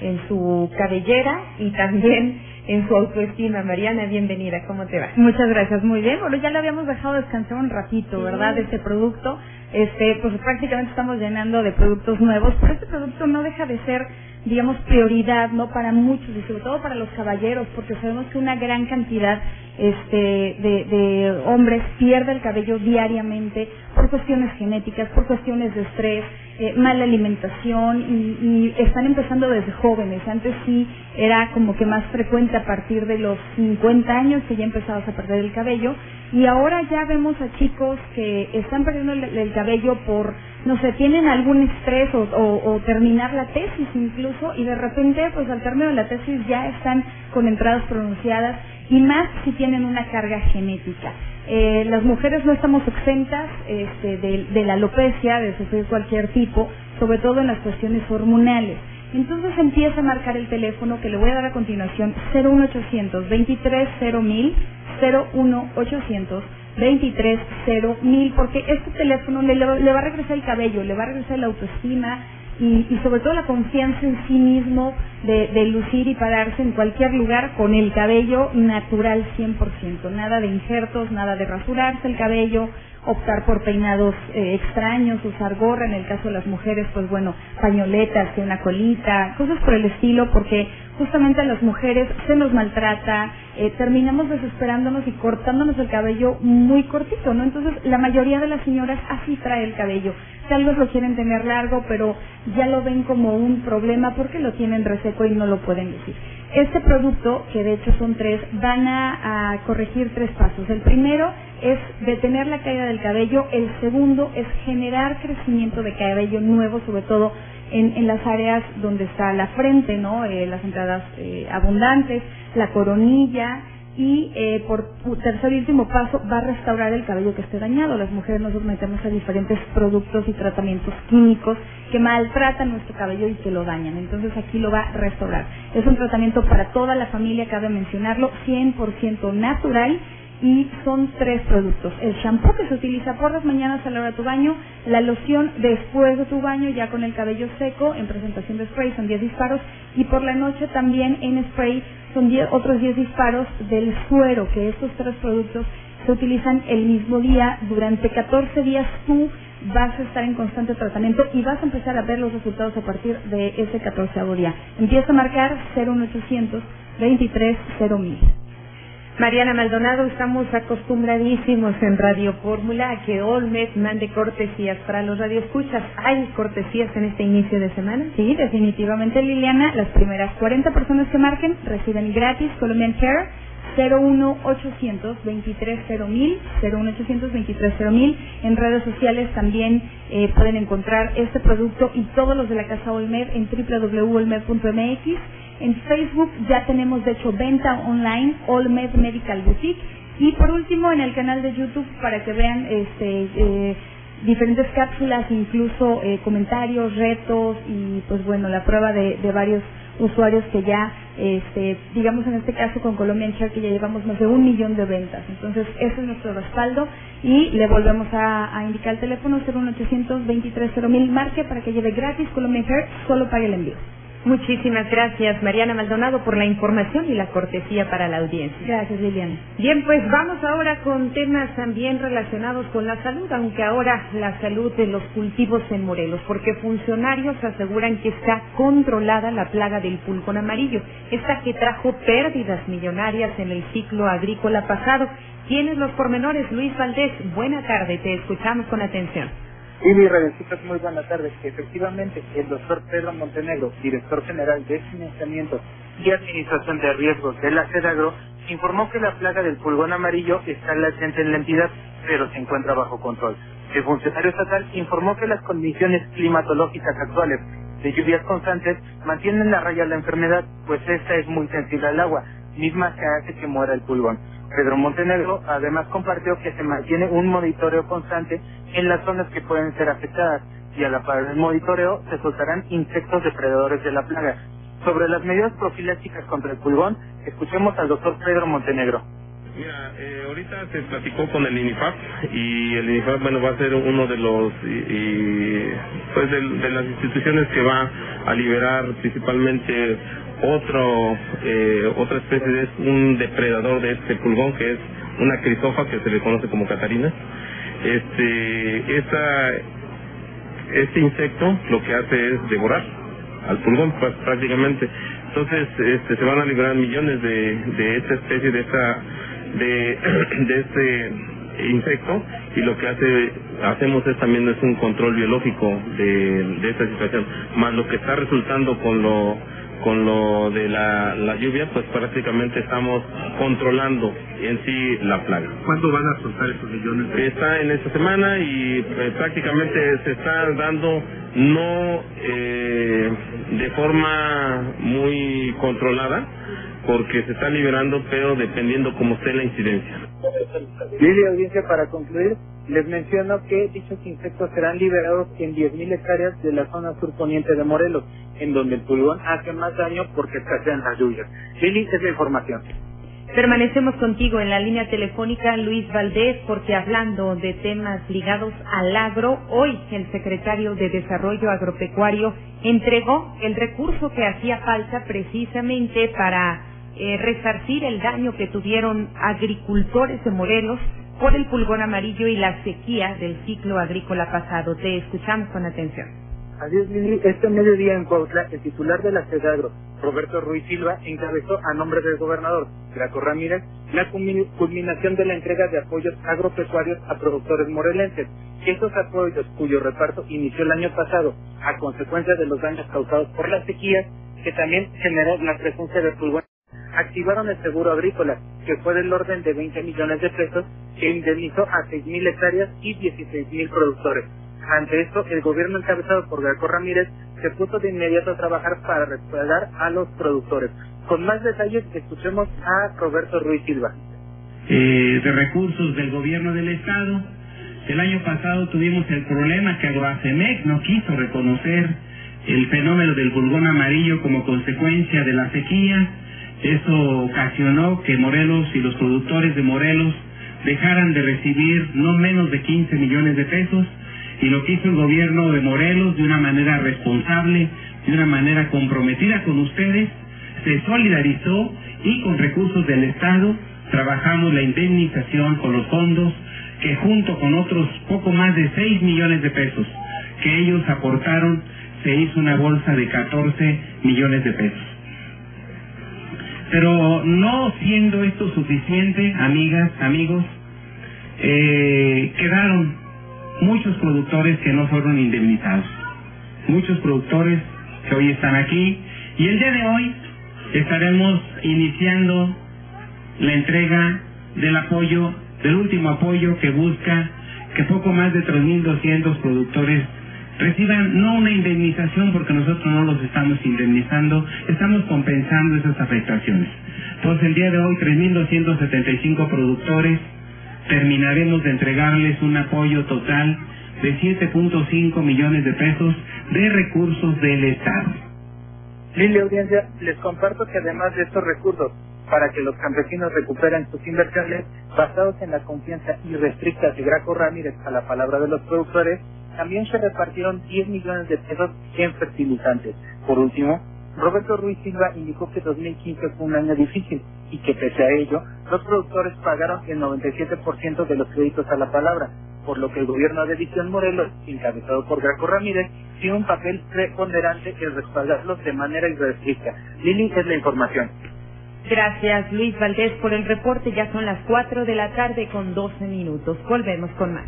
S2: en su cabellera y también en su autoestima. Mariana, bienvenida, ¿cómo te va?
S9: Muchas gracias, muy bien. Bueno, ya lo habíamos dejado descansar un ratito, ¿verdad? De este producto. Este, pues prácticamente estamos llenando de productos nuevos, pero este producto no deja de ser, digamos, prioridad, ¿no? Para muchos y sobre todo para los caballeros, porque sabemos que una gran cantidad este, de, de hombres pierde el cabello diariamente por cuestiones genéticas, por cuestiones de estrés, eh, mala alimentación y, y están empezando desde jóvenes. Antes sí era como que más frecuente a partir de los 50 años que ya empezabas a perder el cabello y ahora ya vemos a chicos que están perdiendo el, el cabello por, no sé, tienen algún estrés o, o, o terminar la tesis incluso y de repente pues al término de la tesis ya están con entradas pronunciadas y más si tienen una carga genética. Eh, las mujeres no estamos exentas este, de, de la alopecia, de sufrir cualquier tipo, sobre todo en las cuestiones hormonales. Entonces empieza a marcar el teléfono que le voy a dar a continuación 01800 230000 01800 230000 porque este teléfono le va a regresar el cabello, le va a regresar la autoestima, y, y, sobre todo la confianza en sí mismo de, de, lucir y pararse en cualquier lugar con el cabello natural 100%, nada de injertos, nada de rasurarse el cabello, optar por peinados eh, extraños, usar gorra, en el caso de las mujeres, pues bueno, pañoletas, que una colita, cosas por el estilo, porque justamente a las mujeres se nos maltrata, eh, terminamos desesperándonos y cortándonos el cabello muy cortito, ¿no? Entonces, la mayoría de las señoras así trae el cabello. Tal vez lo quieren tener largo, pero ya lo ven como un problema porque lo tienen reseco y no lo pueden decir. Este producto, que de hecho son tres, van a, a corregir tres pasos. El primero es detener la caída del cabello, el segundo es generar crecimiento de cabello nuevo, sobre todo en, en las áreas donde está la frente, ¿no? Eh, las entradas eh, abundantes, la coronilla y eh, por tercer y último paso va a restaurar el cabello que esté dañado. Las mujeres nos sometemos a diferentes productos y tratamientos químicos que maltratan nuestro cabello y que lo dañan. Entonces aquí lo va a restaurar. Es un tratamiento para toda la familia, cabe mencionarlo, 100% natural y son tres productos. El shampoo que se utiliza por las mañanas a la hora de tu baño, la loción después de tu baño ya con el cabello seco en presentación de spray son 10 disparos y por la noche también en spray son 10, otros 10 disparos del suero, que estos tres productos se utilizan el mismo día. Durante 14 días tú vas a estar en constante tratamiento y vas a empezar a ver los resultados a partir de ese 14 día. Empieza a marcar 01800 23 mil.
S2: Mariana Maldonado, estamos acostumbradísimos en Radio Fórmula a que Olmed mande cortesías para los radioescuchas. ¿Hay cortesías en este inicio de semana?
S9: Sí, definitivamente, Liliana. Las primeras 40 personas que marquen reciben gratis Colombian Care 01800 230 01800 230 En redes sociales también eh, pueden encontrar este producto y todos los de la casa Olmed en www.olmed.mx. En Facebook ya tenemos de hecho venta online Olmed Medical Boutique y por último en el canal de YouTube para que vean este eh, diferentes cápsulas, incluso eh, comentarios, retos y pues bueno la prueba de, de varios usuarios que ya, este, digamos en este caso con Colombia Share, que ya llevamos más de un millón de ventas. Entonces, ese es nuestro respaldo y le volvemos a, indicar el teléfono 01800 23 mil marque para que lleve gratis Colombia Share, solo pague el envío.
S2: Muchísimas gracias, Mariana Maldonado, por la información y la cortesía para la audiencia.
S9: Gracias, Liliana.
S2: Bien, pues vamos ahora con temas también relacionados con la salud, aunque ahora la salud de los cultivos en Morelos, porque funcionarios aseguran que está controlada la plaga del pulgón amarillo, esta que trajo pérdidas millonarias en el ciclo agrícola pasado. ¿Tienes los pormenores, Luis Valdés? Buena tarde, te escuchamos con atención.
S21: Y mi muy buenas tardes. Efectivamente, el doctor Pedro Montenegro, director general de Financiamiento y Administración de Riesgos de la CEDAGRO, informó que la plaga del pulgón amarillo está latente en la entidad, pero se encuentra bajo control. El funcionario estatal informó que las condiciones climatológicas actuales de lluvias constantes mantienen la raya la enfermedad, pues esta es muy sensible al agua, misma que hace que muera el pulgón. Pedro Montenegro además compartió que se mantiene un monitoreo constante en las zonas que pueden ser afectadas y a la par del monitoreo se soltarán insectos depredadores de la plaga. Sobre las medidas profilácticas contra el pulgón, escuchemos al doctor Pedro Montenegro.
S15: Mira, eh, ahorita se platicó con el INIFAP y el INIFAP bueno va a ser uno de los y, y, pues de, de, las instituciones que va a liberar principalmente otro eh, otra especie de un depredador de este pulgón que es una crisofa que se le conoce como catarina. Este esta este insecto lo que hace es devorar al pulgón pues, prácticamente. Entonces este, se van a liberar millones de, de esta especie de esta de, de este insecto y lo que hace hacemos es también es un control biológico de, de esta situación más lo que está resultando con lo con lo de la, la lluvia pues prácticamente estamos controlando en sí la plaga
S22: ¿cuándo van a soltar esos millones? De...
S15: está en esta semana y eh, prácticamente se está dando no eh, de forma muy controlada porque se está liberando, pero dependiendo cómo esté la incidencia.
S21: Lili, audiencia, para concluir, les menciono que dichos insectos serán liberados en 10.000 hectáreas de la zona surponiente de Morelos, en donde el pulgón hace más daño porque escasean las lluvias. Lili, es la información.
S2: Permanecemos contigo en la línea telefónica Luis Valdés porque hablando de temas ligados al agro, hoy el secretario de Desarrollo Agropecuario entregó el recurso que hacía falta precisamente para eh, resarcir el daño que tuvieron agricultores de Morelos por el pulgón amarillo y la sequía del ciclo agrícola pasado. Te escuchamos con atención.
S21: Es, Lili. Este mediodía en Cuautla, el titular de la CEDAGRO, Roberto Ruiz Silva, encabezó a nombre del gobernador, Graco Ramírez, la culmi- culminación de la entrega de apoyos agropecuarios a productores morelenses. Estos apoyos, cuyo reparto inició el año pasado, a consecuencia de los daños causados por las sequías, que también generó la presencia de pulgones, activaron el seguro agrícola, que fue del orden de 20 millones de pesos, que indemnizó a 6.000 hectáreas y 16.000 productores. Ante esto, el gobierno encabezado por Graco Ramírez se puso de inmediato a trabajar para respaldar a los productores. Con más detalles, escuchemos a Roberto Ruiz Silva.
S23: eh, de recursos del gobierno del estado. El año pasado tuvimos el problema que Agroacemec no quiso reconocer el fenómeno del pulgón amarillo como consecuencia de la sequía. Eso ocasionó que Morelos y los productores de Morelos dejaran de recibir no menos de 15 millones de pesos y lo que hizo el gobierno de Morelos de una manera responsable, de una manera comprometida con ustedes, se solidarizó y con recursos del Estado trabajamos la indemnización con los fondos que junto con otros poco más de 6 millones de pesos que ellos aportaron se hizo una bolsa de 14 millones de pesos. Pero no siendo esto suficiente, amigas, amigos, eh, quedaron muchos productores que no fueron indemnizados. Muchos productores que hoy están aquí y el día de hoy estaremos iniciando la entrega del apoyo, del último apoyo que busca que poco más de 3.200 productores reciban no una indemnización porque nosotros no los estamos indemnizando, estamos compensando esas afectaciones. Entonces el día de hoy 3.275 productores terminaremos de entregarles un apoyo total de 7.5 millones de pesos de recursos del Estado.
S21: Lili Audiencia, les comparto que además de estos recursos, para que los campesinos recuperen sus inversiones, basados en la confianza irrestricta de Graco Ramírez a la palabra de los productores, también se repartieron 10 millones de pesos en fertilizantes. Por último, Roberto Ruiz Silva indicó que 2015 fue un año difícil y que pese a ello, los productores pagaron el 97% de los créditos a la palabra, por lo que el gobierno de Edición Morelos, encabezado por Graco Ramírez, tiene un papel preponderante en respaldarlos de manera irrestricta. Lili es la información.
S2: Gracias Luis Valdés por el reporte. Ya son las 4 de la tarde con 12 minutos. Volvemos con más.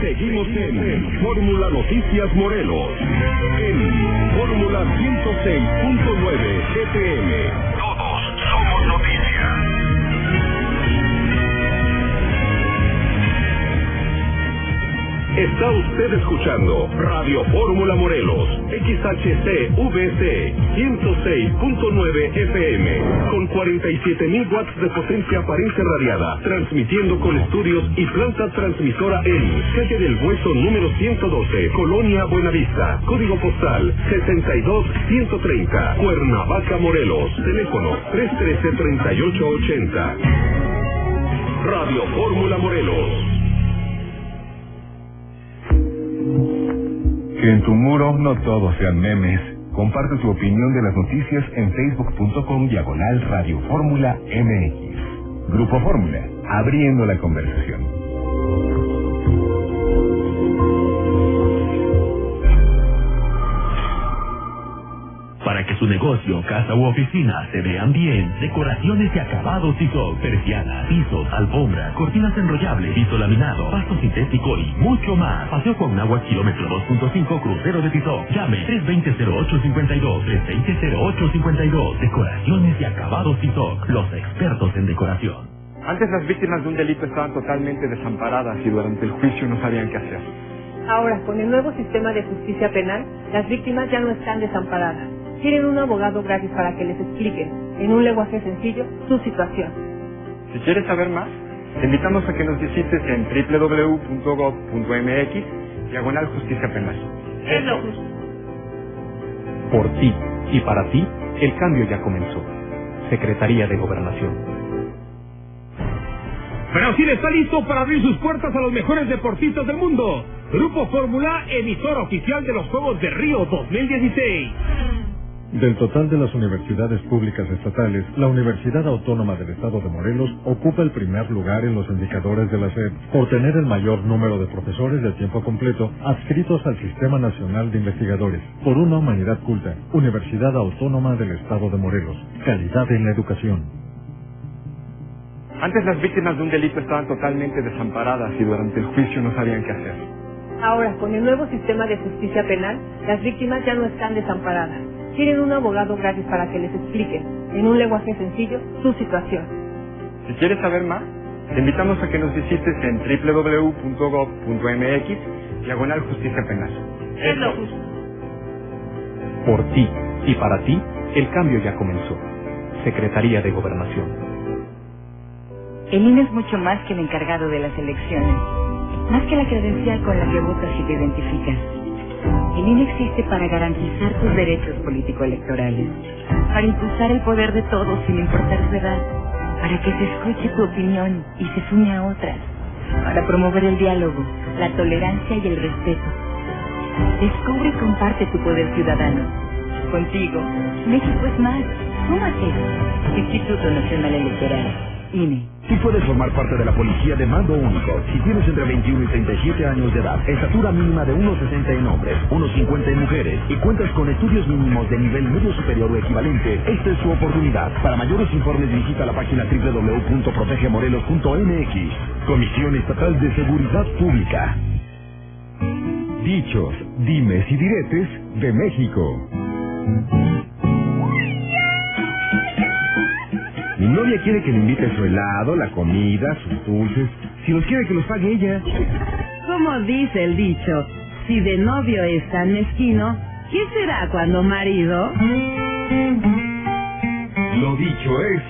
S3: Seguimos en Fórmula Noticias Morelos. En Fórmula 106.9 FM. Todos somos noticias. Está usted escuchando Radio Fórmula Morelos, XHCVC 106.9 FM, con 47.000 watts de potencia aparente radiada, transmitiendo con estudios y planta transmisora en calle del Hueso número 112, Colonia Buenavista, código postal 62130, Cuernavaca, Morelos, teléfono 313-3880. Radio Fórmula Morelos.
S1: Que en tu muro no todos sean memes. Comparte tu opinión de las noticias en facebook.com diagonal Radio Fórmula MX. Grupo Fórmula, abriendo la conversación.
S11: Para que su negocio, casa u oficina se vean bien, decoraciones y acabados ISO, persianas, pisos, alfombra, cortinas enrollables, piso laminado, pasto sintético y mucho más. Paseo con agua kilómetro 2.5 crucero de piso. Llame 320-0852, 320-0852. Decoraciones y acabados ISO, los expertos en decoración.
S24: Antes las víctimas de un delito estaban totalmente desamparadas y durante el juicio no sabían qué hacer.
S25: Ahora, con el nuevo sistema de justicia penal, las víctimas ya no están desamparadas. Tienen un abogado gratis para que les explique, en un lenguaje sencillo, su situación.
S24: Si quieres saber más, te invitamos a que nos visites en www.gov.mx, diagonal justicia penal.
S25: Es lo justo.
S26: Por ti y para ti, el cambio ya comenzó. Secretaría de Gobernación.
S27: Brasil está listo para abrir sus puertas a los mejores deportistas del mundo. Grupo Fórmula, emisor oficial de los Juegos de Río 2016.
S28: Del total de las universidades públicas estatales, la Universidad Autónoma del Estado de Morelos ocupa el primer lugar en los indicadores de la SED por tener el mayor número de profesores de tiempo completo adscritos al Sistema Nacional de Investigadores por una humanidad culta. Universidad Autónoma del Estado de Morelos. Calidad en la educación.
S24: Antes las víctimas de un delito estaban totalmente desamparadas y durante el juicio no sabían qué hacer.
S29: Ahora, con el nuevo sistema de justicia penal, las víctimas ya no están desamparadas Quieren un abogado gratis para que les explique, en un lenguaje sencillo, su situación.
S24: Si quieres saber más, te invitamos a que nos visites en www.gov.mx, diagonal justicia penal.
S29: Es lo justo.
S26: Por ti y para ti, el cambio ya comenzó. Secretaría de Gobernación.
S30: El INE es mucho más que el encargado de las elecciones, más que la credencial con la que votas y te identificas. El INE existe para garantizar tus derechos político-electorales, para impulsar el poder de todos sin importar su edad, para que se escuche tu opinión y se sume a otras, para promover el diálogo, la tolerancia y el respeto. Descubre y comparte tu poder ciudadano. Contigo, México es más. Súmate. Instituto Nacional Electoral, INE.
S11: Tú puedes formar parte de la policía de mando único si tienes entre 21 y 37 años de edad, estatura mínima de 1,60 en hombres, 1,50 en mujeres y cuentas con estudios mínimos de nivel medio superior o equivalente. Esta es tu oportunidad. Para mayores informes visita la página www.protegemorelos.mx. Comisión Estatal de Seguridad Pública. Dichos, dimes y diretes de México. Mi novia quiere que le invite su helado, la comida, sus dulces. Si los quiere que los pague ella.
S31: Como dice el dicho, si de novio es tan mezquino, ¿qué será cuando marido?
S11: Lo dicho es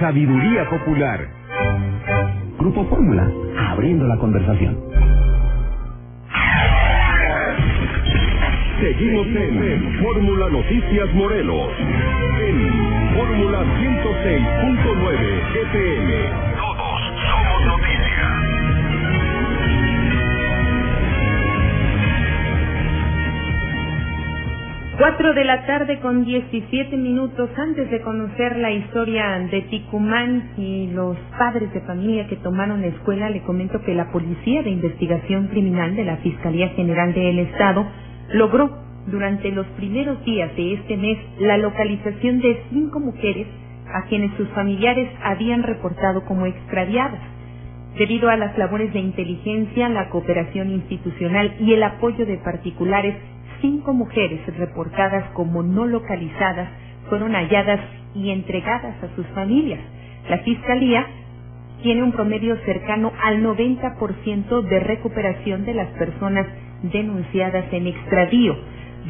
S11: sabiduría popular.
S13: Grupo Fórmula, abriendo la conversación.
S3: Seguimos en Fórmula Noticias Morelos. En Fórmula 106.9 FM. Todos somos noticias.
S2: Cuatro de la tarde con 17 minutos antes de conocer la historia de Ticumán y los padres de familia que tomaron la escuela, le comento que la Policía de Investigación Criminal de la Fiscalía General del Estado logró durante los primeros días de este mes la localización de cinco mujeres a quienes sus familiares habían reportado como extraviadas. Debido a las labores de inteligencia, la cooperación institucional y el apoyo de particulares, cinco mujeres reportadas como no localizadas fueron halladas y entregadas a sus familias. La Fiscalía tiene un promedio cercano al 90% de recuperación de las personas denunciadas en extravío.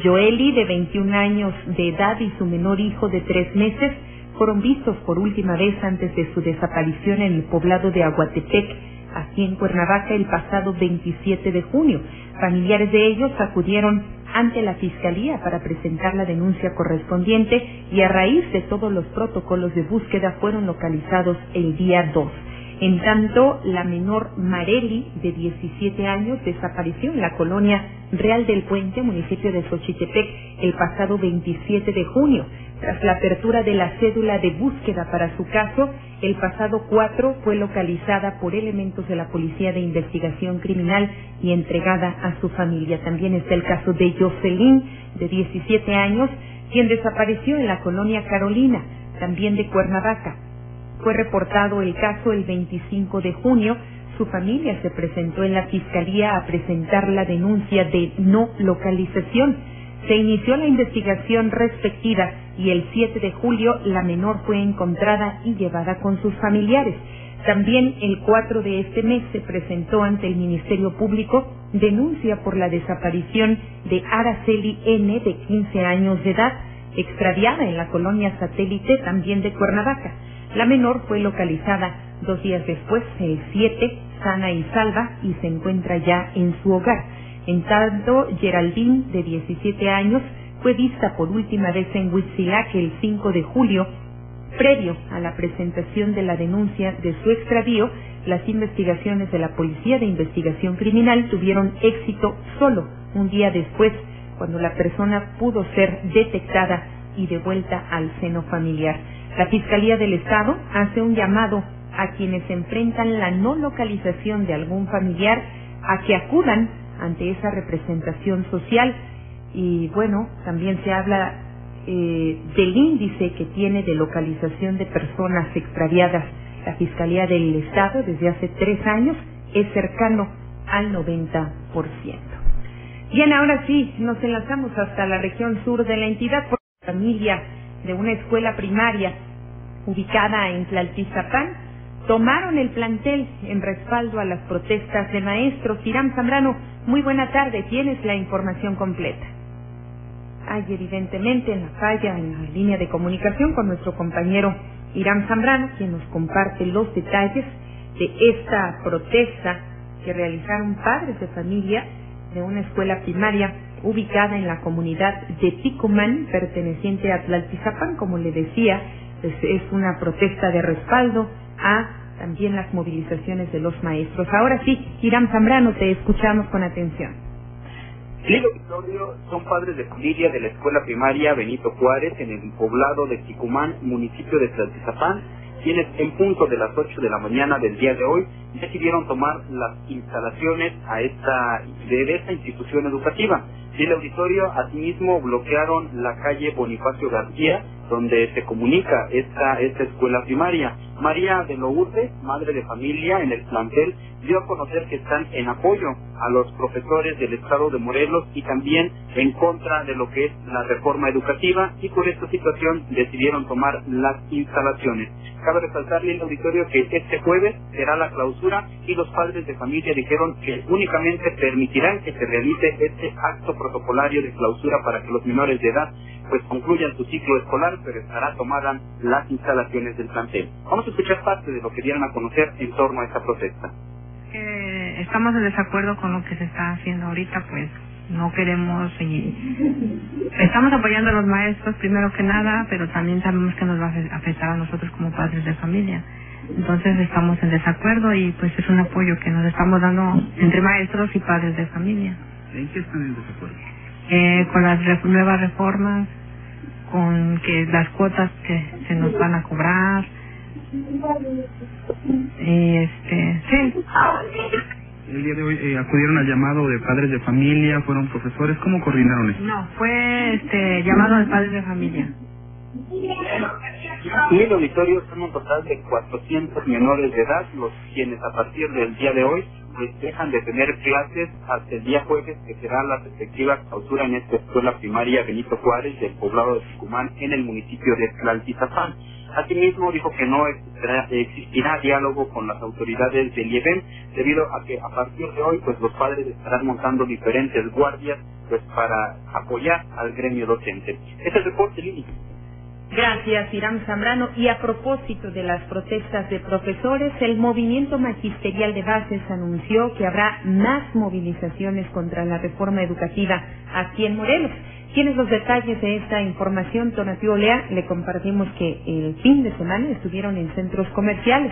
S2: Joeli, de 21 años de edad, y su menor hijo de tres meses fueron vistos por última vez antes de su desaparición en el poblado de Aguatepec, aquí en Cuernavaca, el pasado 27 de junio. Familiares de ellos acudieron ante la Fiscalía para presentar la denuncia correspondiente y a raíz de todos los protocolos de búsqueda fueron localizados el día 2. En tanto, la menor Mareli, de 17 años, desapareció en la colonia Real del Puente, municipio de Xochitepec, el pasado 27 de junio. Tras la apertura de la cédula de búsqueda para su caso, el pasado 4 fue localizada por elementos de la Policía de Investigación Criminal y entregada a su familia. También está el caso de Jocelyn, de 17 años, quien desapareció en la colonia Carolina, también de Cuernavaca. Fue reportado el caso el 25 de junio. Su familia se presentó en la fiscalía a presentar la denuncia de no localización. Se inició la investigación respectiva y el 7 de julio la menor fue encontrada y llevada con sus familiares. También el 4 de este mes se presentó ante el Ministerio Público denuncia por la desaparición de Araceli N, de 15 años de edad, extraviada en la colonia satélite también de Cuernavaca. La menor fue localizada dos días después, el 7, sana y salva, y se encuentra ya en su hogar. En tanto, Geraldine, de 17 años, fue vista por última vez en Huitzilac el 5 de julio. Previo a la presentación de la denuncia de su extravío, las investigaciones de la Policía de Investigación Criminal tuvieron éxito solo un día después cuando la persona pudo ser detectada y devuelta al seno familiar. La Fiscalía del Estado hace un llamado a quienes enfrentan la no localización de algún familiar a que acudan ante esa representación social y bueno, también se habla eh, del índice que tiene de localización de personas extraviadas. La Fiscalía del Estado desde hace tres años es cercano al 90%. Bien, ahora sí, nos enlazamos hasta la región sur de la entidad por familia de una escuela primaria ubicada en Tlaltizapán tomaron el plantel en respaldo a las protestas de maestros. Irán Zambrano, muy buena tarde, tienes la información completa. Hay evidentemente en la falla, en la línea de comunicación con nuestro compañero Irán Zambrano, quien nos comparte los detalles de esta protesta que realizaron padres de familia de una escuela primaria ubicada en la comunidad de Picumán, perteneciente a Tlaltizapán, como le decía, es una protesta de respaldo a también las movilizaciones de los maestros. Ahora sí, Irán Zambrano, te escuchamos con atención.
S6: Lilo Victorio son padres de familia de la escuela primaria Benito Juárez en el poblado de Chicumán, municipio de Tlaltizapán, quienes en punto de las 8 de la mañana del día de hoy decidieron tomar las instalaciones a esta, de esta institución educativa. el auditorio asimismo bloquearon la calle Bonifacio García donde se comunica esta, esta escuela primaria. María de Lourdes, madre de familia en el plantel, dio a conocer que están en apoyo a los profesores del Estado de Morelos y también en contra de lo que es la reforma educativa y por esta situación decidieron tomar las instalaciones. Cabe resaltarle el auditorio que este jueves será la clausura y los padres de familia dijeron que únicamente permitirán que se realice este acto protocolario de clausura para que los menores de edad pues concluyan su ciclo escolar, pero estará tomada las instalaciones del plantel. Vamos a escuchar parte de lo que dieron a conocer en torno a esta protesta.
S32: Estamos en desacuerdo con lo que se está haciendo ahorita, pues no queremos y estamos apoyando a los maestros primero que nada, pero también sabemos que nos va a afectar a nosotros como padres de familia. Entonces estamos en desacuerdo y pues es un apoyo que nos estamos dando entre maestros y padres de familia.
S33: ¿En qué están en desacuerdo?
S32: Eh, con las nuevas reformas, con que las cuotas que se nos van a cobrar. Y este, sí.
S33: El día de hoy eh, acudieron al llamado de padres de familia, fueron profesores, ¿cómo coordinaron esto?
S32: No, fue este llamado de padres de familia.
S6: Y el auditorio son un total de 400 menores de edad, los quienes a partir del día de hoy pues dejan de tener clases hasta el día jueves, que será la respectiva clausura en esta escuela primaria Benito Juárez del poblado de Tucumán en el municipio de Tlaltizapán. Asimismo, dijo que no existirá, diálogo con las autoridades del IEBEN, debido a que a partir de hoy, pues los padres estarán montando diferentes guardias, pues para apoyar al gremio docente. Este es el reporte, Lili.
S2: Gracias, Irán Zambrano. Y a propósito de las protestas de profesores, el movimiento magisterial de bases anunció que habrá más movilizaciones contra la reforma educativa aquí en Morelos. ¿Tienes los detalles de esta información, Tonatiu Olea? Le compartimos que el fin de semana estuvieron en centros comerciales.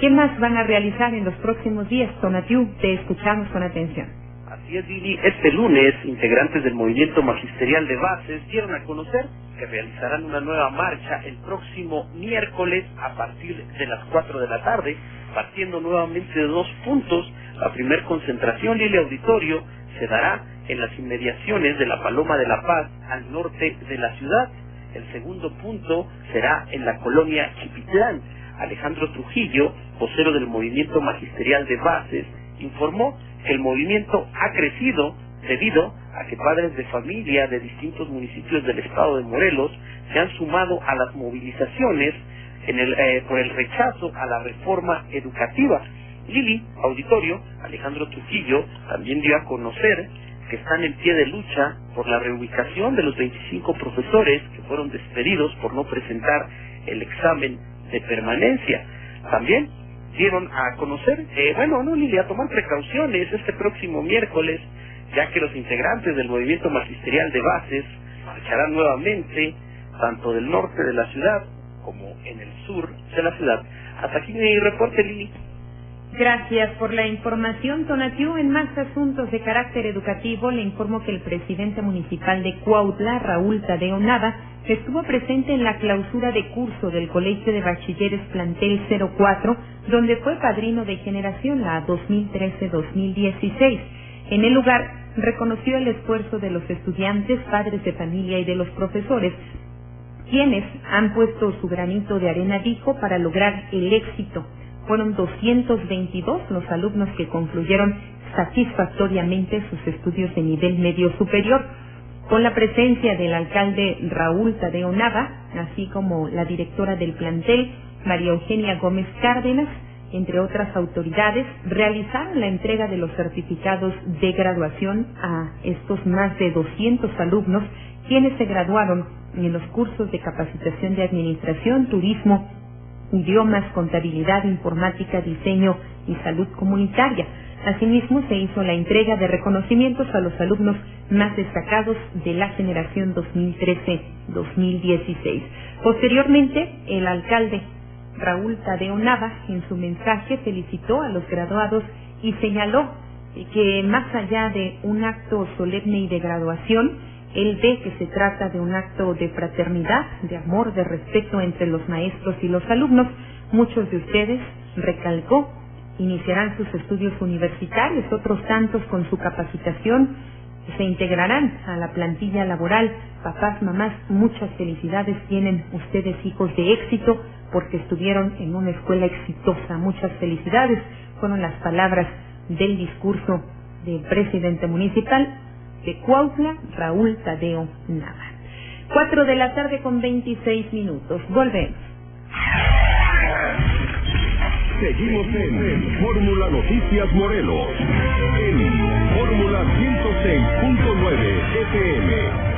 S2: ¿Qué más van a realizar en los próximos días? Tonatiu, te escuchamos con atención.
S6: Así es, Lili. Este lunes, integrantes del movimiento magisterial de bases dieron a conocer que realizarán una nueva marcha el próximo miércoles a partir de las 4 de la tarde, partiendo nuevamente de dos puntos. La primer concentración, Lili Auditorio, se dará en las inmediaciones de la Paloma de la Paz al norte de la ciudad. El segundo punto será en la colonia Chipitlán. Alejandro Trujillo, vocero del movimiento magisterial de bases, informó que el movimiento ha crecido debido a que padres de familia de distintos municipios del estado de Morelos se han sumado a las movilizaciones en el, eh, por el rechazo a la reforma educativa. Lili, auditorio, Alejandro Trujillo, también dio a conocer que están en pie de lucha por la reubicación de los 25 profesores que fueron despedidos por no presentar el examen de permanencia. También dieron a conocer, eh, bueno, no, Lili, a tomar precauciones este próximo miércoles ya que los integrantes del movimiento magisterial de bases marcharán nuevamente tanto del norte de la ciudad como en el sur de la ciudad. Hasta aquí mi reporte, Lili.
S2: Gracias por la información, Tonatiu. En más asuntos de carácter educativo, le informo que el presidente municipal de Cuautla, Raúl Tadeo Nava, estuvo presente en la clausura de curso del Colegio de Bachilleres Plantel 04, donde fue padrino de generación la 2013-2016. En el lugar, reconoció el esfuerzo de los estudiantes, padres de familia y de los profesores, quienes han puesto su granito de arena, dijo, para lograr el éxito fueron 222 los alumnos que concluyeron satisfactoriamente sus estudios de nivel medio superior, con la presencia del alcalde Raúl Tadeo Nava, así como la directora del plantel, María Eugenia Gómez Cárdenas, entre otras autoridades, realizaron la entrega de los certificados de graduación a estos más de 200 alumnos quienes se graduaron en los cursos de capacitación de administración, turismo, idiomas, contabilidad, informática, diseño y salud comunitaria. Asimismo, se hizo la entrega de reconocimientos a los alumnos más destacados de la generación 2013-2016. Posteriormente, el alcalde Raúl Tadeo Nava, en su mensaje, felicitó a los graduados y señaló que más allá de un acto solemne y de graduación, él ve que se trata de un acto de fraternidad, de amor, de respeto entre los maestros y los alumnos. Muchos de ustedes, recalcó, iniciarán sus estudios universitarios, otros tantos con su capacitación se integrarán a la plantilla laboral. Papás, mamás, muchas felicidades tienen ustedes hijos de éxito porque estuvieron en una escuela exitosa. Muchas felicidades fueron las palabras del discurso del presidente municipal de Cuautla, Raúl Tadeo Nava. Cuatro de la tarde con 26 minutos. Volvemos.
S3: Seguimos en Fórmula Noticias Morelos. En Fórmula 106.9 FM.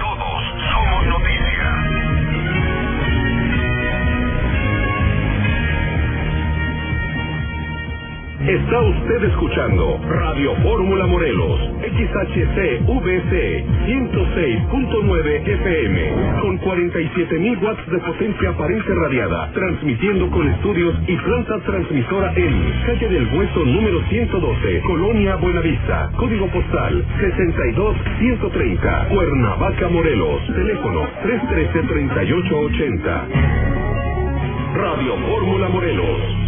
S3: Está usted escuchando Radio Fórmula Morelos, XHCVC 106.9 FM, con 47.000 watts de potencia aparente radiada, transmitiendo con estudios y planta transmisora en calle del Hueso número 112, Colonia Buenavista, código postal 62130, Cuernavaca, Morelos, teléfono 313-3880. Radio Fórmula Morelos.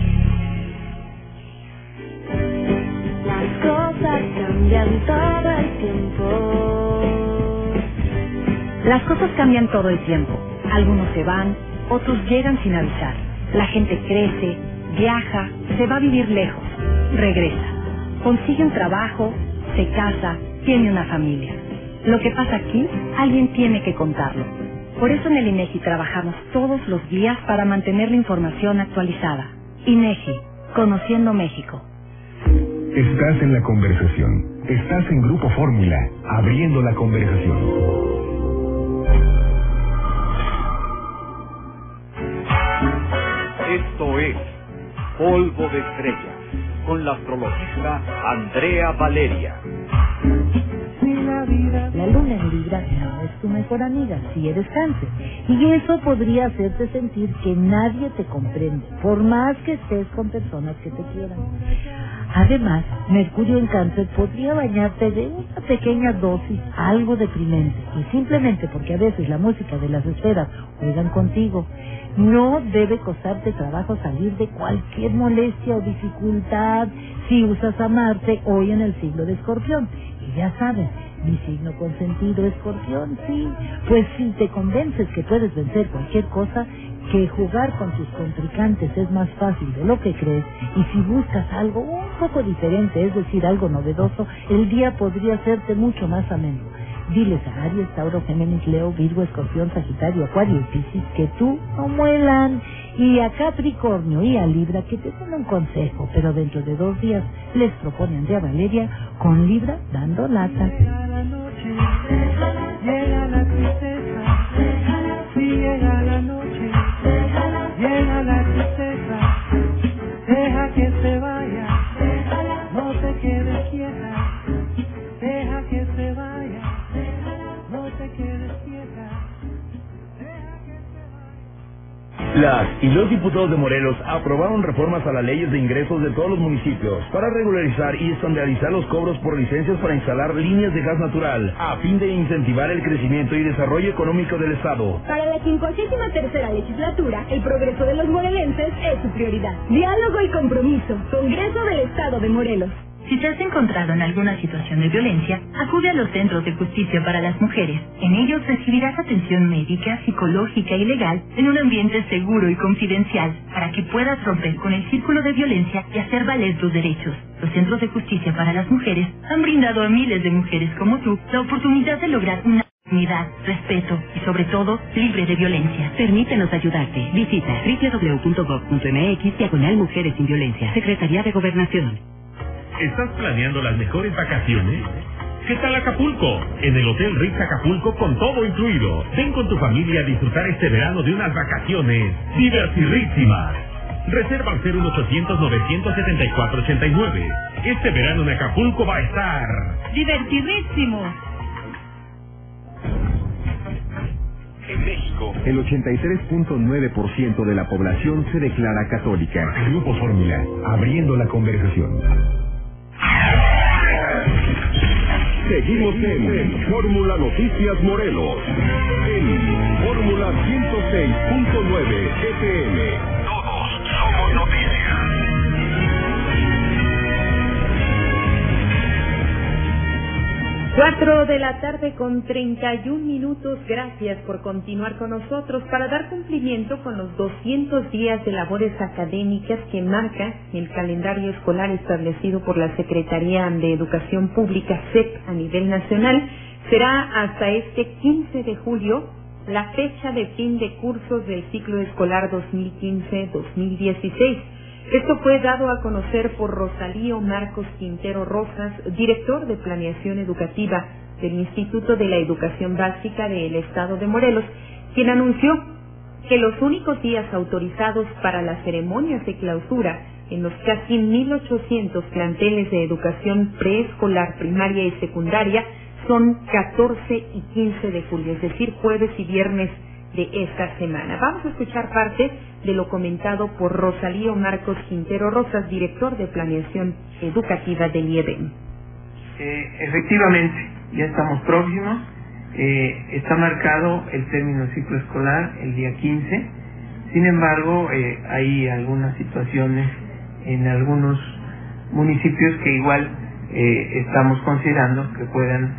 S34: Las cosas cambian todo el tiempo.
S35: Algunos se van, otros llegan sin avisar. La gente crece, viaja, se va a vivir lejos, regresa, consigue un trabajo, se casa, tiene una familia. Lo que pasa aquí, alguien tiene que contarlo. Por eso en el INEGI trabajamos todos los días para mantener la información actualizada. INEGI, Conociendo México.
S1: Estás en la conversación. Estás en Grupo Fórmula, abriendo la conversación.
S36: Esto es Polvo de Estrellas, con la astrologista Andrea Valeria.
S37: La luna en Libra no es tu mejor amiga, si eres cáncer. Y eso podría hacerte sentir que nadie te comprende, por más que estés con personas que te quieran. Además, Mercurio en cáncer podría bañarte de una pequeña dosis, algo deprimente, y simplemente porque a veces la música de las esferas juegan contigo. No debe costarte trabajo salir de cualquier molestia o dificultad si usas a Marte hoy en el siglo de Escorpión. Y ya sabes, mi signo consentido escorpión, sí. Pues si te convences que puedes vencer cualquier cosa, que jugar con tus contrincantes es más fácil de lo que crees, y si buscas algo un poco diferente, es decir, algo novedoso, el día podría hacerte mucho más ameno. Diles a Aries, Tauro, Géminis, Leo, Virgo, Escorpión, Sagitario, Acuario y Piscis que tú no muelan. Y a Capricornio y a Libra que te den un consejo, pero dentro de dos días les propone Andrea Valeria con Libra dando lata.
S38: Los diputados de Morelos aprobaron reformas a las leyes de ingresos de todos los municipios para regularizar y estandarizar los cobros por licencias para instalar líneas de gas natural a fin de incentivar el crecimiento y desarrollo económico del Estado.
S39: Para la 53 tercera legislatura, el progreso de los morelenses es su prioridad. Diálogo y compromiso. Congreso del Estado de Morelos.
S40: Si te has encontrado en alguna situación de violencia, acude a los centros de justicia para las mujeres. En ellos recibirás atención médica, psicológica y legal en un ambiente seguro y confidencial para que puedas romper con el círculo de violencia y hacer valer tus derechos. Los centros de justicia para las mujeres han brindado a miles de mujeres como tú la oportunidad de lograr una dignidad, respeto y sobre todo libre de violencia.
S41: Permítenos ayudarte. Visita www.gov.mx diagonal Mujeres sin Violencia. Secretaría de Gobernación.
S11: ¿Estás planeando las mejores vacaciones? ¿Qué tal Acapulco? En el Hotel Ritz Acapulco con todo incluido. Ven con tu familia a disfrutar este verano de unas vacaciones divertidísimas. Reserva al 01800 974 89. Este verano en Acapulco va a estar
S2: divertidísimo.
S1: En México, el 83.9% de la población se declara católica. Grupo Fórmula, abriendo la conversación.
S3: Seguimos en Fórmula Noticias Morelos. En Fórmula 106.9 FM. Todos somos noticias.
S2: Cuatro de la tarde con 31 minutos. Gracias por continuar con nosotros para dar cumplimiento con los 200 días de labores académicas que marca el calendario escolar establecido por la Secretaría de Educación Pública CEP a nivel nacional. Será hasta este 15 de julio la fecha de fin de cursos del ciclo escolar 2015-2016. Esto fue dado a conocer por Rosalío Marcos Quintero Rosas, director de Planeación Educativa del Instituto de la Educación Básica del Estado de Morelos, quien anunció que los únicos días autorizados para las ceremonias de clausura en los casi 1.800 planteles de educación preescolar, primaria y secundaria son 14 y 15 de julio, es decir, jueves y viernes de esta semana. Vamos a escuchar parte de lo comentado por Rosalío Marcos Quintero Rosas, director de Planeación Educativa del IEDEM.
S42: Eh, efectivamente, ya estamos próximos. Eh, está marcado el término ciclo escolar el día 15. Sin embargo, eh, hay algunas situaciones en algunos municipios que igual eh, estamos considerando que puedan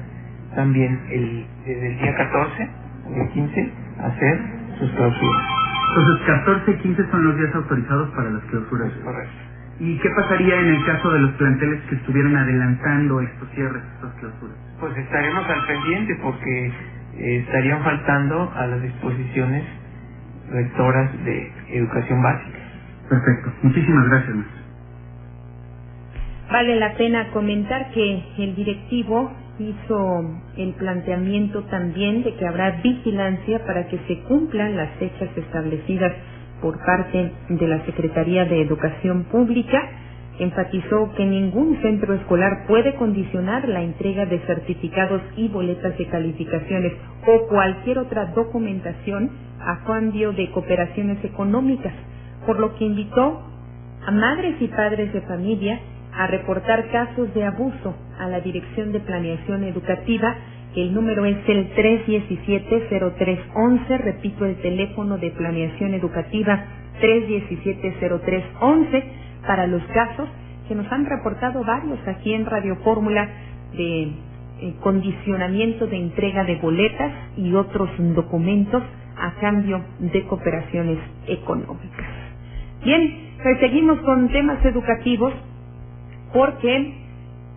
S42: también el, desde el día 14 o el 15 hacer sus clausuras.
S43: Entonces, 14 y 15 son los días autorizados para las clausuras.
S42: Correcto.
S43: ¿Y qué pasaría en el caso de los planteles que estuvieran adelantando estos cierres, estas clausuras?
S42: Pues estaremos al pendiente porque eh, estarían faltando a las disposiciones rectoras de educación básica.
S43: Perfecto. Muchísimas gracias, maestro.
S2: Vale la pena comentar que el directivo hizo el planteamiento también de que habrá vigilancia para que se cumplan las fechas establecidas por parte de la Secretaría de Educación Pública. Enfatizó que ningún centro escolar puede condicionar la entrega de certificados y boletas de calificaciones o cualquier otra documentación a cambio de cooperaciones económicas, por lo que invitó a madres y padres de familia a reportar casos de abuso a la Dirección de Planeación Educativa. El número es el 317-0311, repito el teléfono de Planeación Educativa 317-0311 para los casos que nos han reportado varios aquí en Radio Fórmula de eh, condicionamiento de entrega de boletas y otros documentos a cambio de cooperaciones económicas. Bien, pues seguimos con temas educativos porque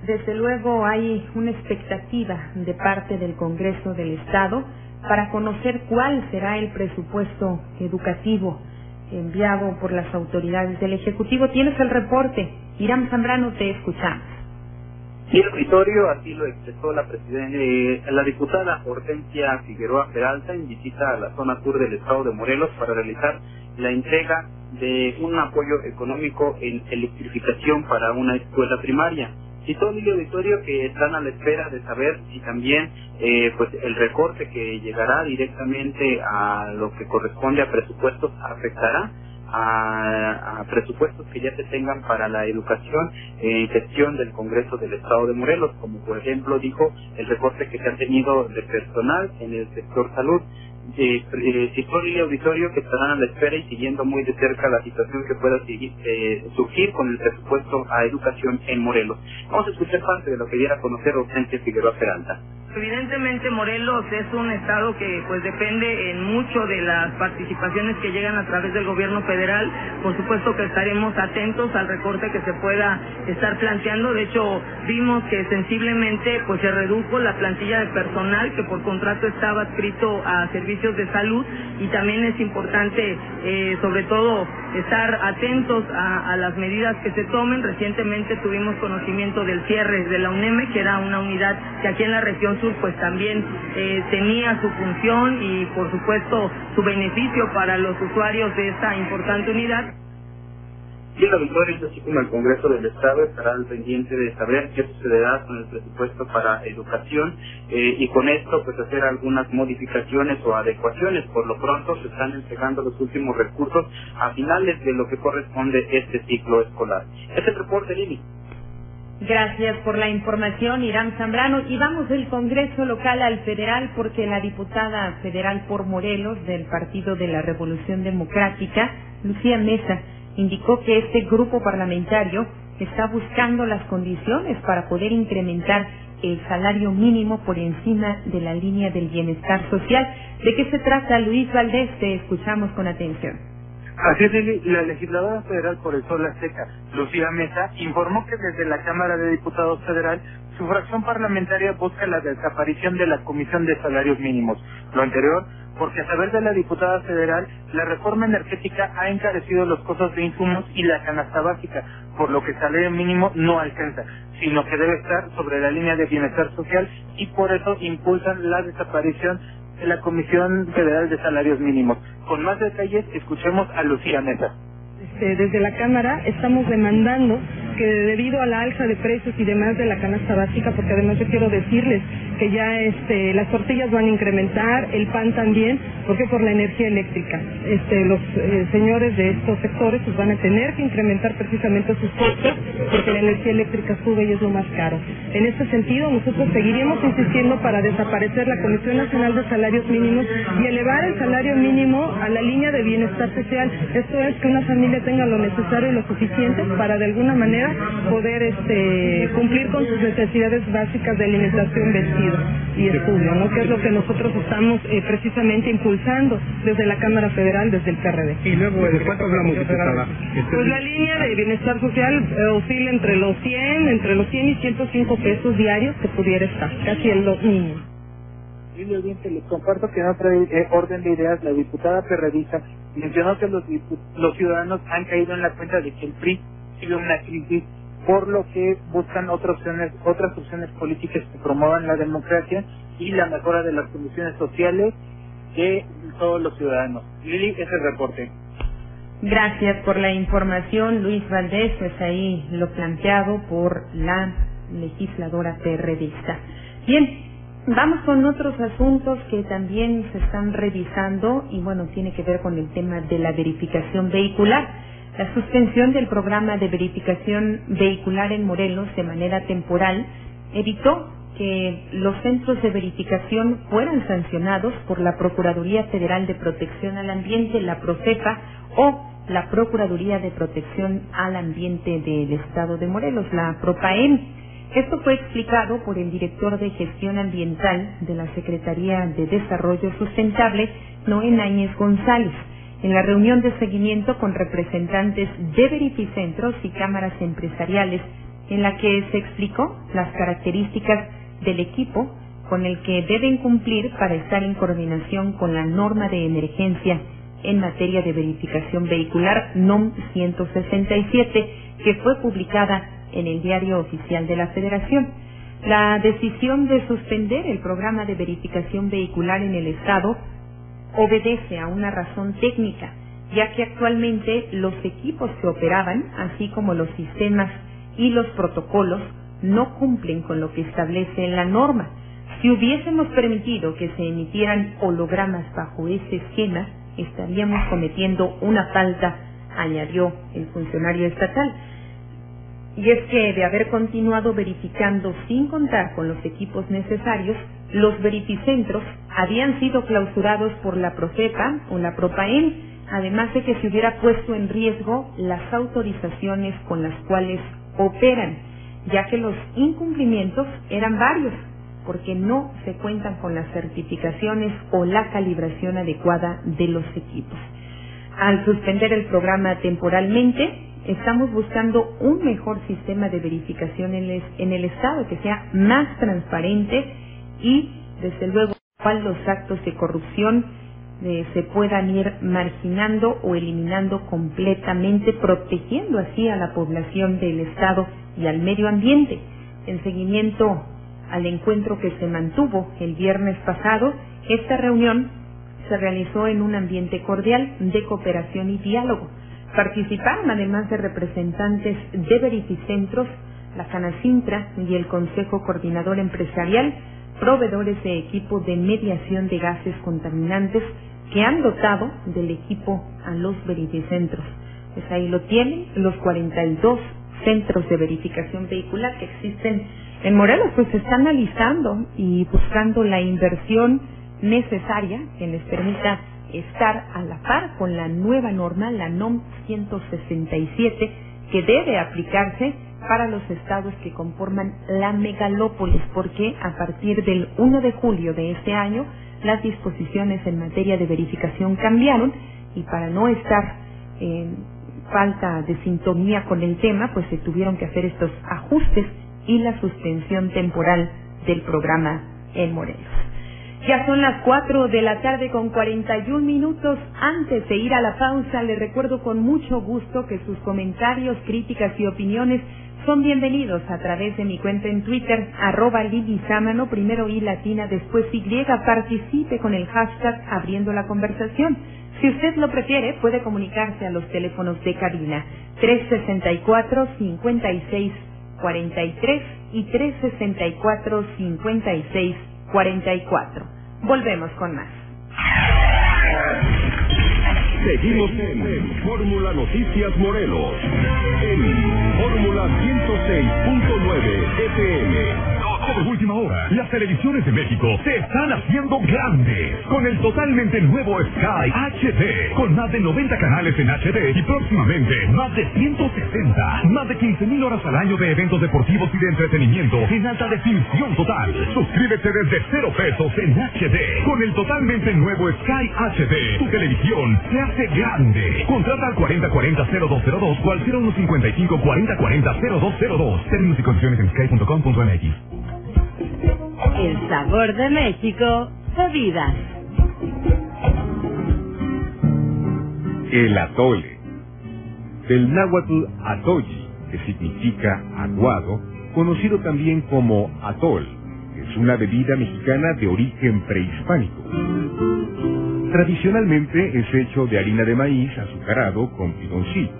S2: desde luego hay una expectativa de parte del Congreso del Estado para conocer cuál será el presupuesto educativo enviado por las autoridades del Ejecutivo. Tienes el reporte. Irán Zambrano, te escuchamos.
S6: Y el auditorio así lo expresó la presidenta, la diputada Hortensia Figueroa Peralta en visita a la zona sur del estado de Morelos para realizar la entrega de un apoyo económico en electrificación para una escuela primaria. todo el auditorio que están a la espera de saber si también eh, pues el recorte que llegará directamente a lo que corresponde a presupuestos afectará a, presupuestos que ya se tengan para la educación en gestión del Congreso del Estado de Morelos, como por ejemplo dijo el recorte que se ha tenido de personal en el sector salud eh, sector y auditorio que estarán a la espera y siguiendo muy de cerca la situación que pueda seguir, eh, surgir con el presupuesto a educación en Morelos. Vamos a escuchar parte de lo que diera a conocer Hortensia Figueroa Peralta.
S44: Evidentemente Morelos es un estado que pues depende en mucho de las participaciones que llegan a través del gobierno federal. Por supuesto que estaremos atentos al recorte que se pueda estar planteando. De hecho, vimos que sensiblemente pues se redujo la plantilla de personal que por contrato estaba adscrito a servicios de salud y también es importante eh, sobre todo estar atentos a, a las medidas que se tomen. Recientemente tuvimos conocimiento del cierre de la UNEME, que era una unidad que aquí en la región sur pues también eh, tenía su función y por supuesto su beneficio para los usuarios de esta importante unidad.
S6: Y el auditorio, así como el Congreso del Estado, estará al pendiente de saber qué sucederá con el presupuesto para educación eh, y con esto pues hacer algunas modificaciones o adecuaciones. Por lo pronto se están entregando los últimos recursos a finales de lo que corresponde este ciclo escolar. Este reporte, Lili.
S2: Gracias por la información, Irán Zambrano. Y vamos del Congreso local al federal porque la diputada federal por Morelos del Partido de la Revolución Democrática, Lucía Mesa, indicó que este grupo parlamentario está buscando las condiciones para poder incrementar el salario mínimo por encima de la línea del bienestar social. ¿De qué se trata, Luis Valdés? Te escuchamos con atención.
S21: Así es, la legisladora federal por el Sol Azteca, Lucía Mesa, informó que desde la Cámara de Diputados Federal su fracción parlamentaria busca la desaparición de la Comisión de Salarios Mínimos. Lo anterior porque a saber de la diputada federal, la reforma energética ha encarecido los costos de insumos y la canasta básica, por lo que el salario mínimo no alcanza, sino que debe estar sobre la línea de bienestar social y por eso impulsan la desaparición de la Comisión Federal de Salarios Mínimos. Con más detalles, escuchemos a Lucía Mesa.
S45: Este, desde la Cámara estamos demandando que debido a la alza de precios y demás de la canasta básica, porque además yo quiero decirles que ya este, las tortillas van a incrementar, el pan también, porque por la energía eléctrica. Este, los eh, señores de estos sectores pues van a tener que incrementar precisamente sus costos porque la energía eléctrica sube y es lo más caro. En este sentido, nosotros seguiremos insistiendo para desaparecer la Comisión Nacional de Salarios Mínimos y elevar el salario mínimo a la línea de bienestar social. Esto es que una familia tenga lo necesario y lo suficiente para de alguna manera poder este, cumplir con sus necesidades básicas de alimentación, vestido y estudio, ¿no? que es lo que nosotros estamos eh, precisamente impulsando desde la Cámara Federal, desde el PRD.
S46: Y luego, ¿de cuánto hablamos, diputada?
S45: Pues la línea de bienestar social eh, oscila entre los 100, entre los 100 y 105 pesos diarios que pudiera estar, casi en los mínimos.
S21: Lili Oriente, les comparto que en otra eh, orden de ideas, la diputada perredista mencionó que los, los ciudadanos han caído en la cuenta de que el PRI una crisis, por lo que buscan otras opciones, otras opciones políticas que promuevan la democracia y la mejora de las condiciones sociales de todos los ciudadanos. Lili, ese es el reporte.
S2: Gracias por la información, Luis Valdés, pues ahí lo planteado por la legisladora PRDista. Bien, vamos con otros asuntos que también se están revisando y bueno, tiene que ver con el tema de la verificación vehicular. La suspensión del programa de verificación vehicular en Morelos de manera temporal evitó que los centros de verificación fueran sancionados por la Procuraduría Federal de Protección al Ambiente, la Profepa, o la Procuraduría de Protección al Ambiente del Estado de Morelos, la PROPAEM. Esto fue explicado por el director de Gestión Ambiental de la Secretaría de Desarrollo Sustentable, Noé Náñez González, en la reunión de seguimiento con representantes de verificentros y cámaras empresariales, en la que se explicó las características del equipo con el que deben cumplir para estar en coordinación con la norma de emergencia en materia de verificación vehicular NOM 167, que fue publicada en el Diario Oficial de la Federación. La decisión de suspender el programa de verificación vehicular en el Estado obedece a una razón técnica, ya que actualmente los equipos que operaban, así como los sistemas y los protocolos, no cumplen con lo que establece la norma. Si hubiésemos permitido que se emitieran hologramas bajo ese esquema, estaríamos cometiendo una falta, añadió el funcionario estatal. Y es que de haber continuado verificando sin contar con los equipos necesarios, los verificentros habían sido clausurados por la Profepa o la Propaen, además de que se hubiera puesto en riesgo las autorizaciones con las cuales operan, ya que los incumplimientos eran varios, porque no se cuentan con las certificaciones o la calibración adecuada de los equipos. Al suspender el programa temporalmente, estamos buscando un mejor sistema de verificación en el, en el Estado, que sea más transparente y, desde luego, cual los actos de corrupción eh, se puedan ir marginando o eliminando completamente, protegiendo así a la población del Estado y al medio ambiente. En seguimiento al encuentro que se mantuvo el viernes pasado, esta reunión se realizó en un ambiente cordial de cooperación y diálogo. Participaron además de representantes de Verificentros, la Canacintra y el Consejo Coordinador Empresarial, proveedores de equipo de mediación de gases contaminantes que han dotado del equipo a los verificentros. Pues ahí lo tienen, los 42 centros de verificación vehicular que existen en Morelos, pues se está analizando y buscando la inversión necesaria que les permita estar a la par con la nueva norma, la NOM 167, que debe aplicarse para los estados que conforman la megalópolis, porque a partir del 1 de julio de este año las disposiciones en materia de verificación cambiaron y para no estar en falta de sintonía con el tema, pues se tuvieron que hacer estos ajustes y la suspensión temporal del programa en Morelos. Ya son las 4 de la tarde con 41 minutos. Antes de ir a la pausa, le recuerdo con mucho gusto que sus comentarios, críticas y opiniones son bienvenidos a través de mi cuenta en Twitter, arroba Sámano, primero I latina, después Y, participe con el hashtag abriendo la conversación. Si usted lo prefiere, puede comunicarse a los teléfonos de cabina 364-5643 y 364-5644. Volvemos con más.
S3: Seguimos en Fórmula Noticias Morelos. En Fórmula 106.9 FM.
S11: Por última hora, las televisiones de México se están haciendo grandes con el totalmente nuevo Sky HD, con más de 90 canales en HD y próximamente más de 160, más de 15 mil horas al año de eventos deportivos y de entretenimiento en alta definición total. Suscríbete desde cero pesos en HD con el totalmente nuevo Sky HD. Tu televisión se hace grande. Contrata al 4040-0202 o al 0155-4040-0202. Términos y condiciones en sky.com.mx.
S41: El sabor de México, bebidas.
S1: El atole. Del náhuatl atoyi, que significa aguado, conocido también como atol, es una bebida mexicana de origen prehispánico. Tradicionalmente es hecho de harina de maíz azucarado con piloncillo.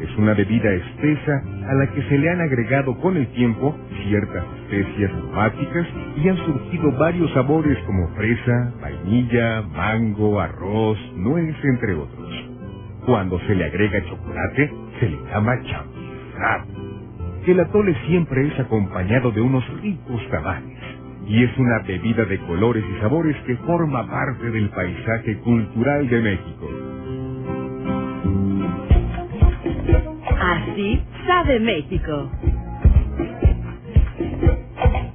S1: Es una bebida espesa a la que se le han agregado con el tiempo ciertas especias aromáticas y han surgido varios sabores como fresa, vainilla, mango, arroz, nuez, entre otros. Cuando se le agrega chocolate, se le llama champizado. El atole siempre es acompañado de unos ricos tamales y es una bebida de colores y sabores que forma parte del paisaje cultural de México.
S41: Así sabe México.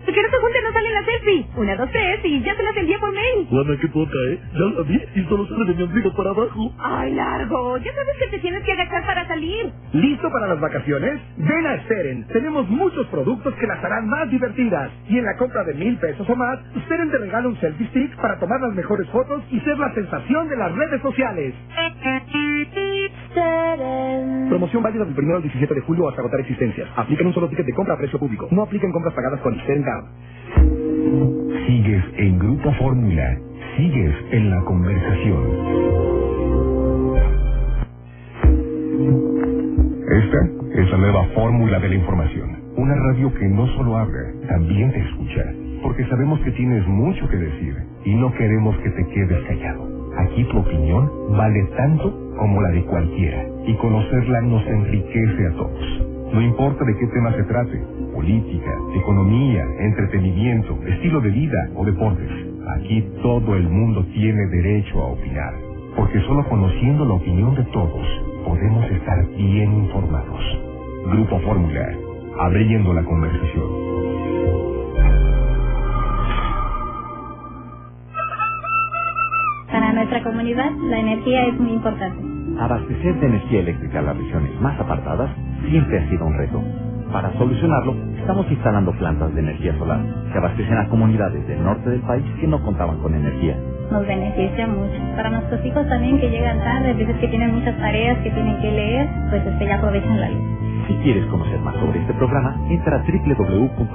S39: ¿Tú quieres que junte no sale la selfie? Una, dos, tres y ya se las envié por mail.
S47: Juana, qué poca, ¿eh? Ya la vi y solo sale de mi ombligo para abajo.
S39: Ay, largo. Ya sabes que te tienes que agachar para salir.
S27: ¿Listo para las vacaciones? Ven a Esperen. Tenemos muchos productos que las harán más divertidas. Y en la compra de mil pesos o más, Esperen te regala un selfie stick para tomar las mejores fotos y ser la sensación de las redes sociales. Promoción válida del 1 al 17 de julio hasta agotar existencias. Aplica en un solo ticket de compra a precio público. No aplica en compras pagadas con Esperen Card.
S1: Sigues en Grupo Fórmula. Sigues en la conversación. Esta es la nueva fórmula de la información. Una radio que no solo habla, también te escucha. Porque sabemos que tienes mucho que decir y no queremos que te quedes callado. Aquí tu opinión vale tanto como la de cualquiera y conocerla nos enriquece a todos. No importa de qué tema se trate, política, economía, entretenimiento, estilo de vida o deportes. Aquí todo el mundo tiene derecho a opinar, porque solo conociendo la opinión de todos podemos estar bien informados. Grupo Fórmula, abriendo la conversación.
S48: Para nuestra comunidad, la energía es muy importante.
S49: Abastecer de energía eléctrica a las regiones más apartadas siempre ha sido un reto. Para solucionarlo, estamos instalando plantas de energía solar que abastecen a comunidades del norte del país que no contaban con energía.
S48: Nos beneficia mucho. Para nuestros hijos también que llegan tarde, a veces que tienen muchas tareas que tienen que leer, pues este, ya aprovechan la luz.
S49: Si quieres conocer más sobre este programa, entra a www.gov.mx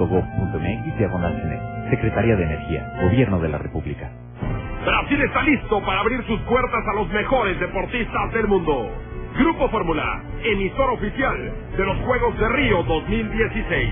S49: Secretaría de Energía, Gobierno de la República.
S3: Brasil está listo para abrir sus puertas a los mejores deportistas del mundo. Grupo Fórmula, emisor oficial de los Juegos de Río 2016.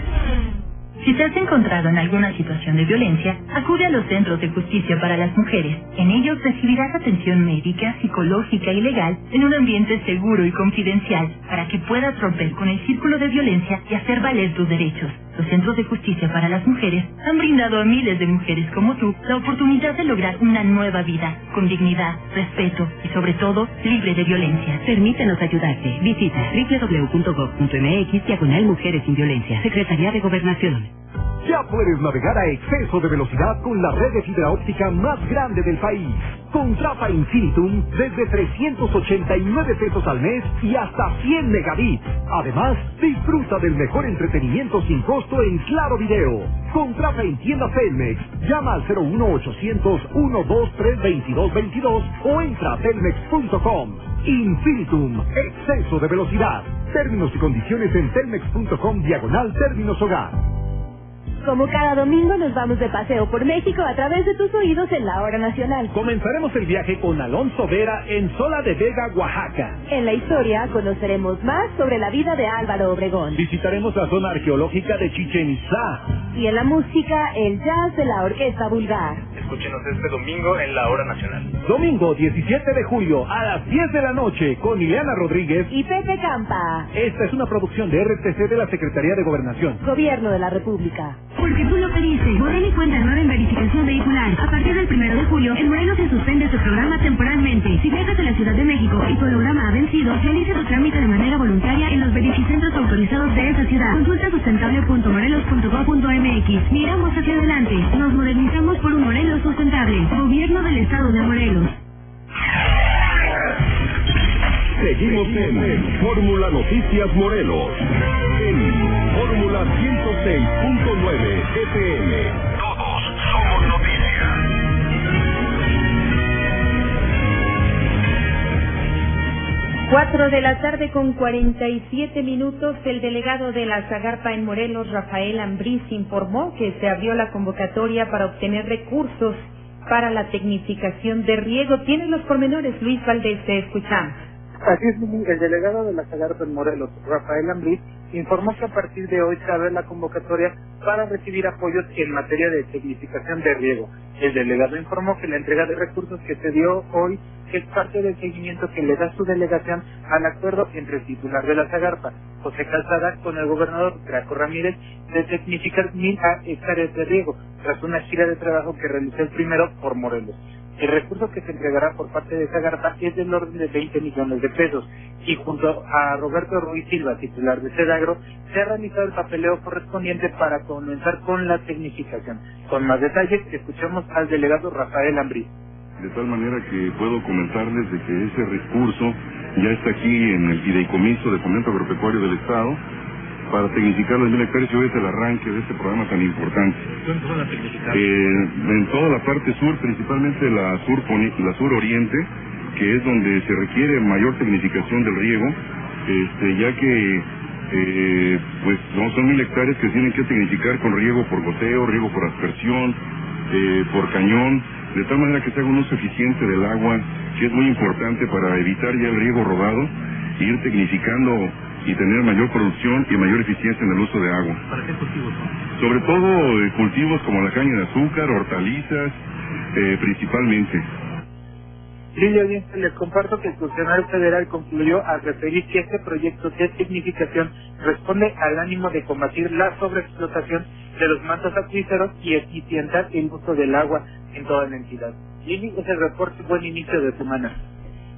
S40: Si te has encontrado en alguna situación de violencia, acude a los centros de justicia para las mujeres. En ellos recibirás atención médica, psicológica y legal en un ambiente seguro y confidencial para que puedas romper con el círculo de violencia y hacer valer tus derechos. Los centros de justicia para las mujeres han brindado a miles de mujeres como tú la oportunidad de lograr una nueva vida, con dignidad, respeto y sobre todo libre de violencia.
S41: Permítenos ayudarte. Visita www.gov.mx diagonal Mujeres sin Violencia. Secretaría de Gobernación.
S11: Ya puedes navegar a exceso de velocidad con la red de fibra óptica más grande del país. Contrata Infinitum desde 389 pesos al mes y hasta 100 megabits. Además, disfruta del mejor entretenimiento sin costo en Claro Video. Contrata en tienda Telmex. Llama al 01800 123 2222 o entra a telmex.com. Infinitum, exceso de velocidad. Términos y condiciones en telmex.com diagonal términos hogar.
S39: Como cada domingo nos vamos de paseo por México a través de tus oídos en la hora nacional.
S27: Comenzaremos el viaje con Alonso Vera en Sola de Vega, Oaxaca.
S39: En la historia conoceremos más sobre la vida de Álvaro Obregón.
S27: Visitaremos la zona arqueológica de Chichen Itzá.
S39: Y en la música, el jazz de la Orquesta Vulgar.
S50: Escúchenos este domingo en la hora nacional.
S27: Domingo 17 de julio a las 10 de la noche con Ileana Rodríguez
S39: y Pepe Campa.
S27: Esta es una producción de RTC de la Secretaría de Gobernación.
S39: Gobierno de la República.
S40: Porque tú lo pediste. Moreno y cuenta nueva en verificación vehicular. A partir del primero de julio, el Moreno se suspende su programa temporalmente. Si viajas a la Ciudad de México y tu holograma ha vencido, realiza tu trámite de manera voluntaria en los verificentros autorizados de esa ciudad. Consulta sustentable.morelos.gov.mx. Miramos hacia adelante. Nos modernizamos por un Morelos sustentable. Gobierno del Estado de Morelos.
S3: Seguimos en Fórmula Noticias Morelos. Fórmula 106.9 FM. Todos somos noticias.
S2: Cuatro de la tarde con 47 minutos, el delegado de la Zagarpa en Morelos, Rafael Ambriz, informó que se abrió la convocatoria para obtener recursos para la tecnificación de riego. Tienen los pormenores, Luis Valdés, te escuchamos.
S21: Así es, el delegado de la Zagarpa en Morelos, Rafael Ambriz, informó que a partir de hoy se abre la convocatoria para recibir apoyos en materia de tecnificación de riego. El delegado informó que la entrega de recursos que se dio hoy es parte del seguimiento que le da su delegación al acuerdo entre el titular de la Zagarpa, José Calzada, con el gobernador Graco Ramírez de tecnificar mil hectáreas de riego, tras una gira de trabajo que realizó el primero por Morelos. El recurso que se entregará por parte de Zagarpa es del orden de 20 millones de pesos y junto a Roberto Ruiz Silva, titular de Sedagro, se ha realizado el papeleo correspondiente para comenzar con la tecnificación. Con más detalles, escuchamos al delegado Rafael Ambrí.
S51: De tal manera que puedo comentarles de que ese recurso ya está aquí en el fideicomiso de fomento agropecuario del Estado para tecnificar las mil hectáreas y hoy es el arranque de este programa tan importante.
S50: ¿Dónde van a tecnificar?
S51: Eh, en toda la parte sur, principalmente la sur, la sur oriente, que es donde se requiere mayor tecnificación del riego, este, ya que eh, pues son, son mil hectáreas que tienen que tecnificar con riego por goteo, riego por aspersión, eh, por cañón, de tal manera que se haga un uso eficiente del agua, que es muy importante para evitar ya el riego rodado, e ir tecnificando y tener mayor producción y mayor eficiencia en el uso de agua.
S50: ¿Para qué cultivos son?
S51: Sobre todo eh, cultivos como la caña de azúcar, hortalizas, eh, principalmente.
S21: Lilia Audiencia, les comparto que el funcionario federal concluyó al referir que este proyecto de significación responde al ánimo de combatir la sobreexplotación de los mantos acuíferos y eficientar el uso del agua en toda la entidad. Lili, ese reporte, buen inicio de semana.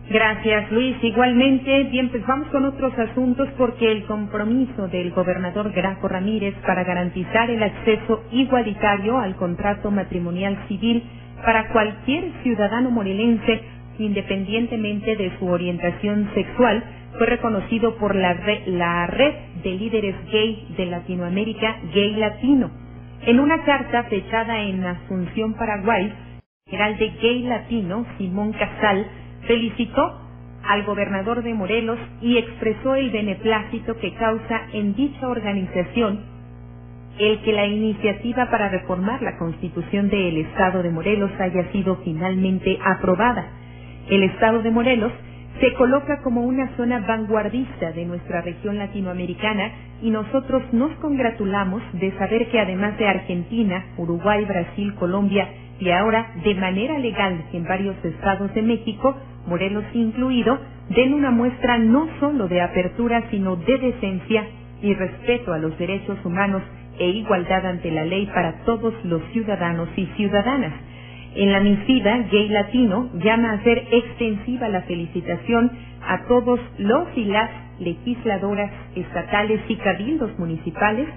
S2: Gracias, Luis. Igualmente, bien, pues vamos con otros asuntos porque el compromiso del gobernador Graco Ramírez para garantizar el acceso igualitario al contrato matrimonial civil para cualquier ciudadano morelense, independientemente de su orientación sexual, fue reconocido por la, re- la red de líderes gay de Latinoamérica, Gay Latino. En una carta fechada en Asunción, Paraguay, el general de Gay Latino, Simón Casal, felicitó al gobernador de Morelos y expresó el beneplácito que causa en dicha organización el que la iniciativa para reformar la constitución del Estado de Morelos haya sido finalmente aprobada. El Estado de Morelos se coloca como una zona vanguardista de nuestra región latinoamericana y nosotros nos congratulamos de saber que además de Argentina, Uruguay, Brasil, Colombia y ahora de manera legal en varios estados de México, Morelos incluido, den una muestra no solo de apertura sino de decencia y respeto a los derechos humanos e igualdad ante la ley para todos los ciudadanos y ciudadanas. En la misiva, Gay Latino llama a hacer extensiva la felicitación a todos los y las legisladoras estatales y cabildos municipales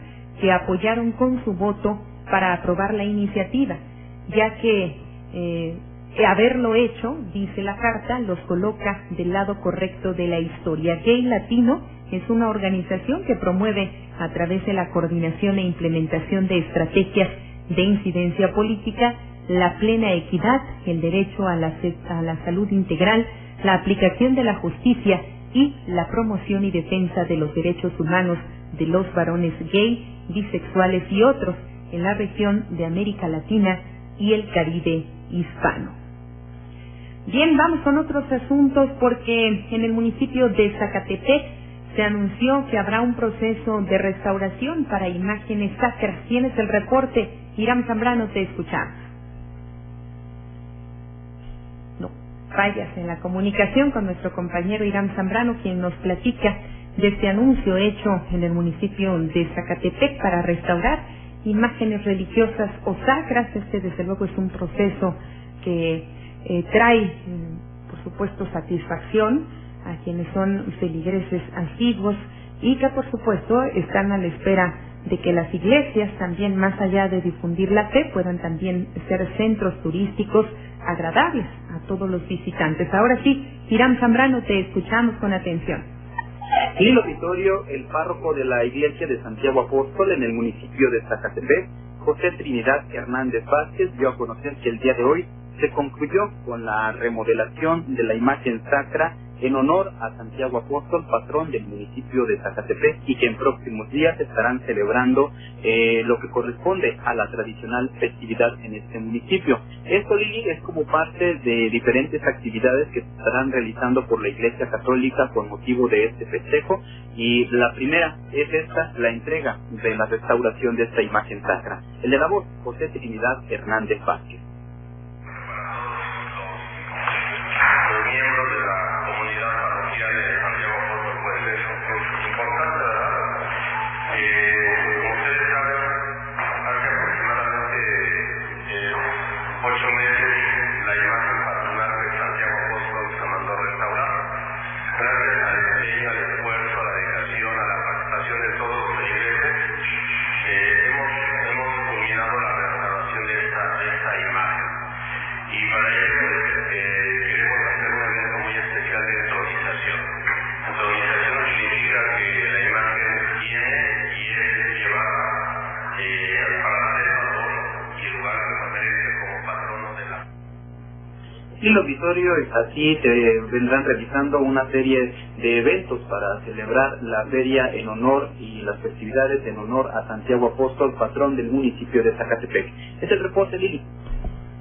S2: que apoyaron con su voto para aprobar la iniciativa, ya que eh, haberlo hecho, dice la carta, los coloca del lado correcto de la historia. Gay Latino es una organización que promueve a través de la coordinación e implementación de estrategias de incidencia política la plena equidad, el derecho a la, a la salud integral, la aplicación de la justicia y la promoción y defensa de los derechos humanos de los varones gay, bisexuales y otros en la región de América Latina y el Caribe hispano. Bien, vamos con otros asuntos porque en el municipio de Zacatepec se anunció que habrá un proceso de restauración para imágenes sacras. Tienes el reporte. Irán Zambrano, te escuchamos. No, fallas en la comunicación con nuestro compañero Irán Zambrano, quien nos platica de este anuncio hecho en el municipio de Zacatepec para restaurar imágenes religiosas o sacras. Este, desde luego, es un proceso que eh, trae, mm, por supuesto, satisfacción a quienes son feligreses antiguos y que, por supuesto, están a la espera de que las iglesias también, más allá de difundir la fe, puedan también ser centros turísticos agradables a todos los visitantes. Ahora sí, Irán Zambrano, te escuchamos con atención.
S6: En el auditorio, el párroco de la iglesia de Santiago Apóstol en el municipio de Zacatepec, José Trinidad Hernández Vázquez, dio a conocer que el día de hoy se concluyó con la remodelación de la imagen sacra en honor a Santiago Apóstol, patrón del municipio de Zacatepec, y que en próximos días estarán celebrando eh, lo que corresponde a la tradicional festividad en este municipio. Esto, Lili, es como parte de diferentes actividades que se estarán realizando por la Iglesia Católica con motivo de este festejo, y la primera es esta, la entrega de la restauración de esta imagen sacra. El de la voz, José Trinidad Hernández Vázquez. Auditorio es así, se vendrán realizando una serie de eventos para celebrar la feria en honor y las festividades en honor a Santiago Apóstol, patrón del municipio de Zacatepec. Es el reporte, Lili.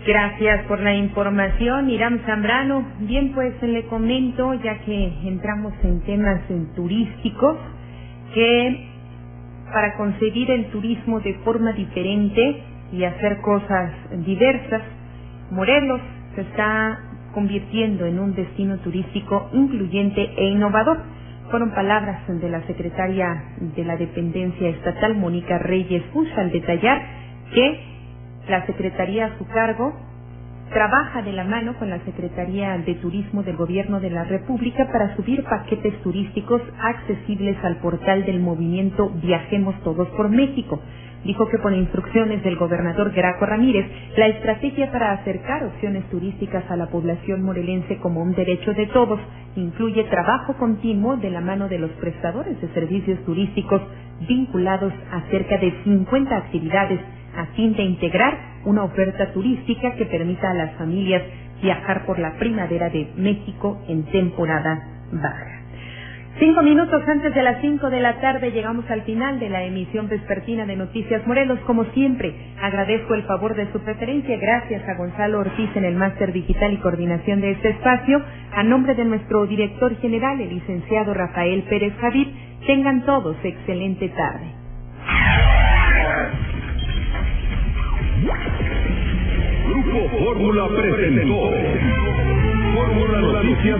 S2: Gracias por la información, Irán Zambrano. Bien, pues le comento, ya que entramos en temas turísticos, que para concebir el turismo de forma diferente y hacer cosas diversas, Morelos se está convirtiendo en un destino turístico incluyente e innovador. Fueron palabras de la secretaria de la dependencia estatal, Mónica Reyes Bush, al detallar que la secretaría a su cargo trabaja de la mano con la Secretaría de Turismo del Gobierno de la República para subir paquetes turísticos accesibles al portal del movimiento Viajemos Todos por México. Dijo que por instrucciones del gobernador Graco Ramírez, la estrategia para acercar opciones turísticas a la población morelense como un derecho de todos incluye trabajo continuo de la mano de los prestadores de servicios turísticos vinculados a cerca de 50 actividades a fin de integrar una oferta turística que permita a las familias viajar por la primavera de México en temporada baja. Cinco minutos antes de las cinco de la tarde llegamos al final de la emisión vespertina de Noticias Morelos. Como siempre, agradezco el favor de su preferencia. Gracias a Gonzalo Ortiz en el máster digital y coordinación de este espacio. A nombre de nuestro director general, el licenciado Rafael Pérez Javid, tengan todos excelente tarde.
S3: Grupo Fórmula presentó Fórmula Noticias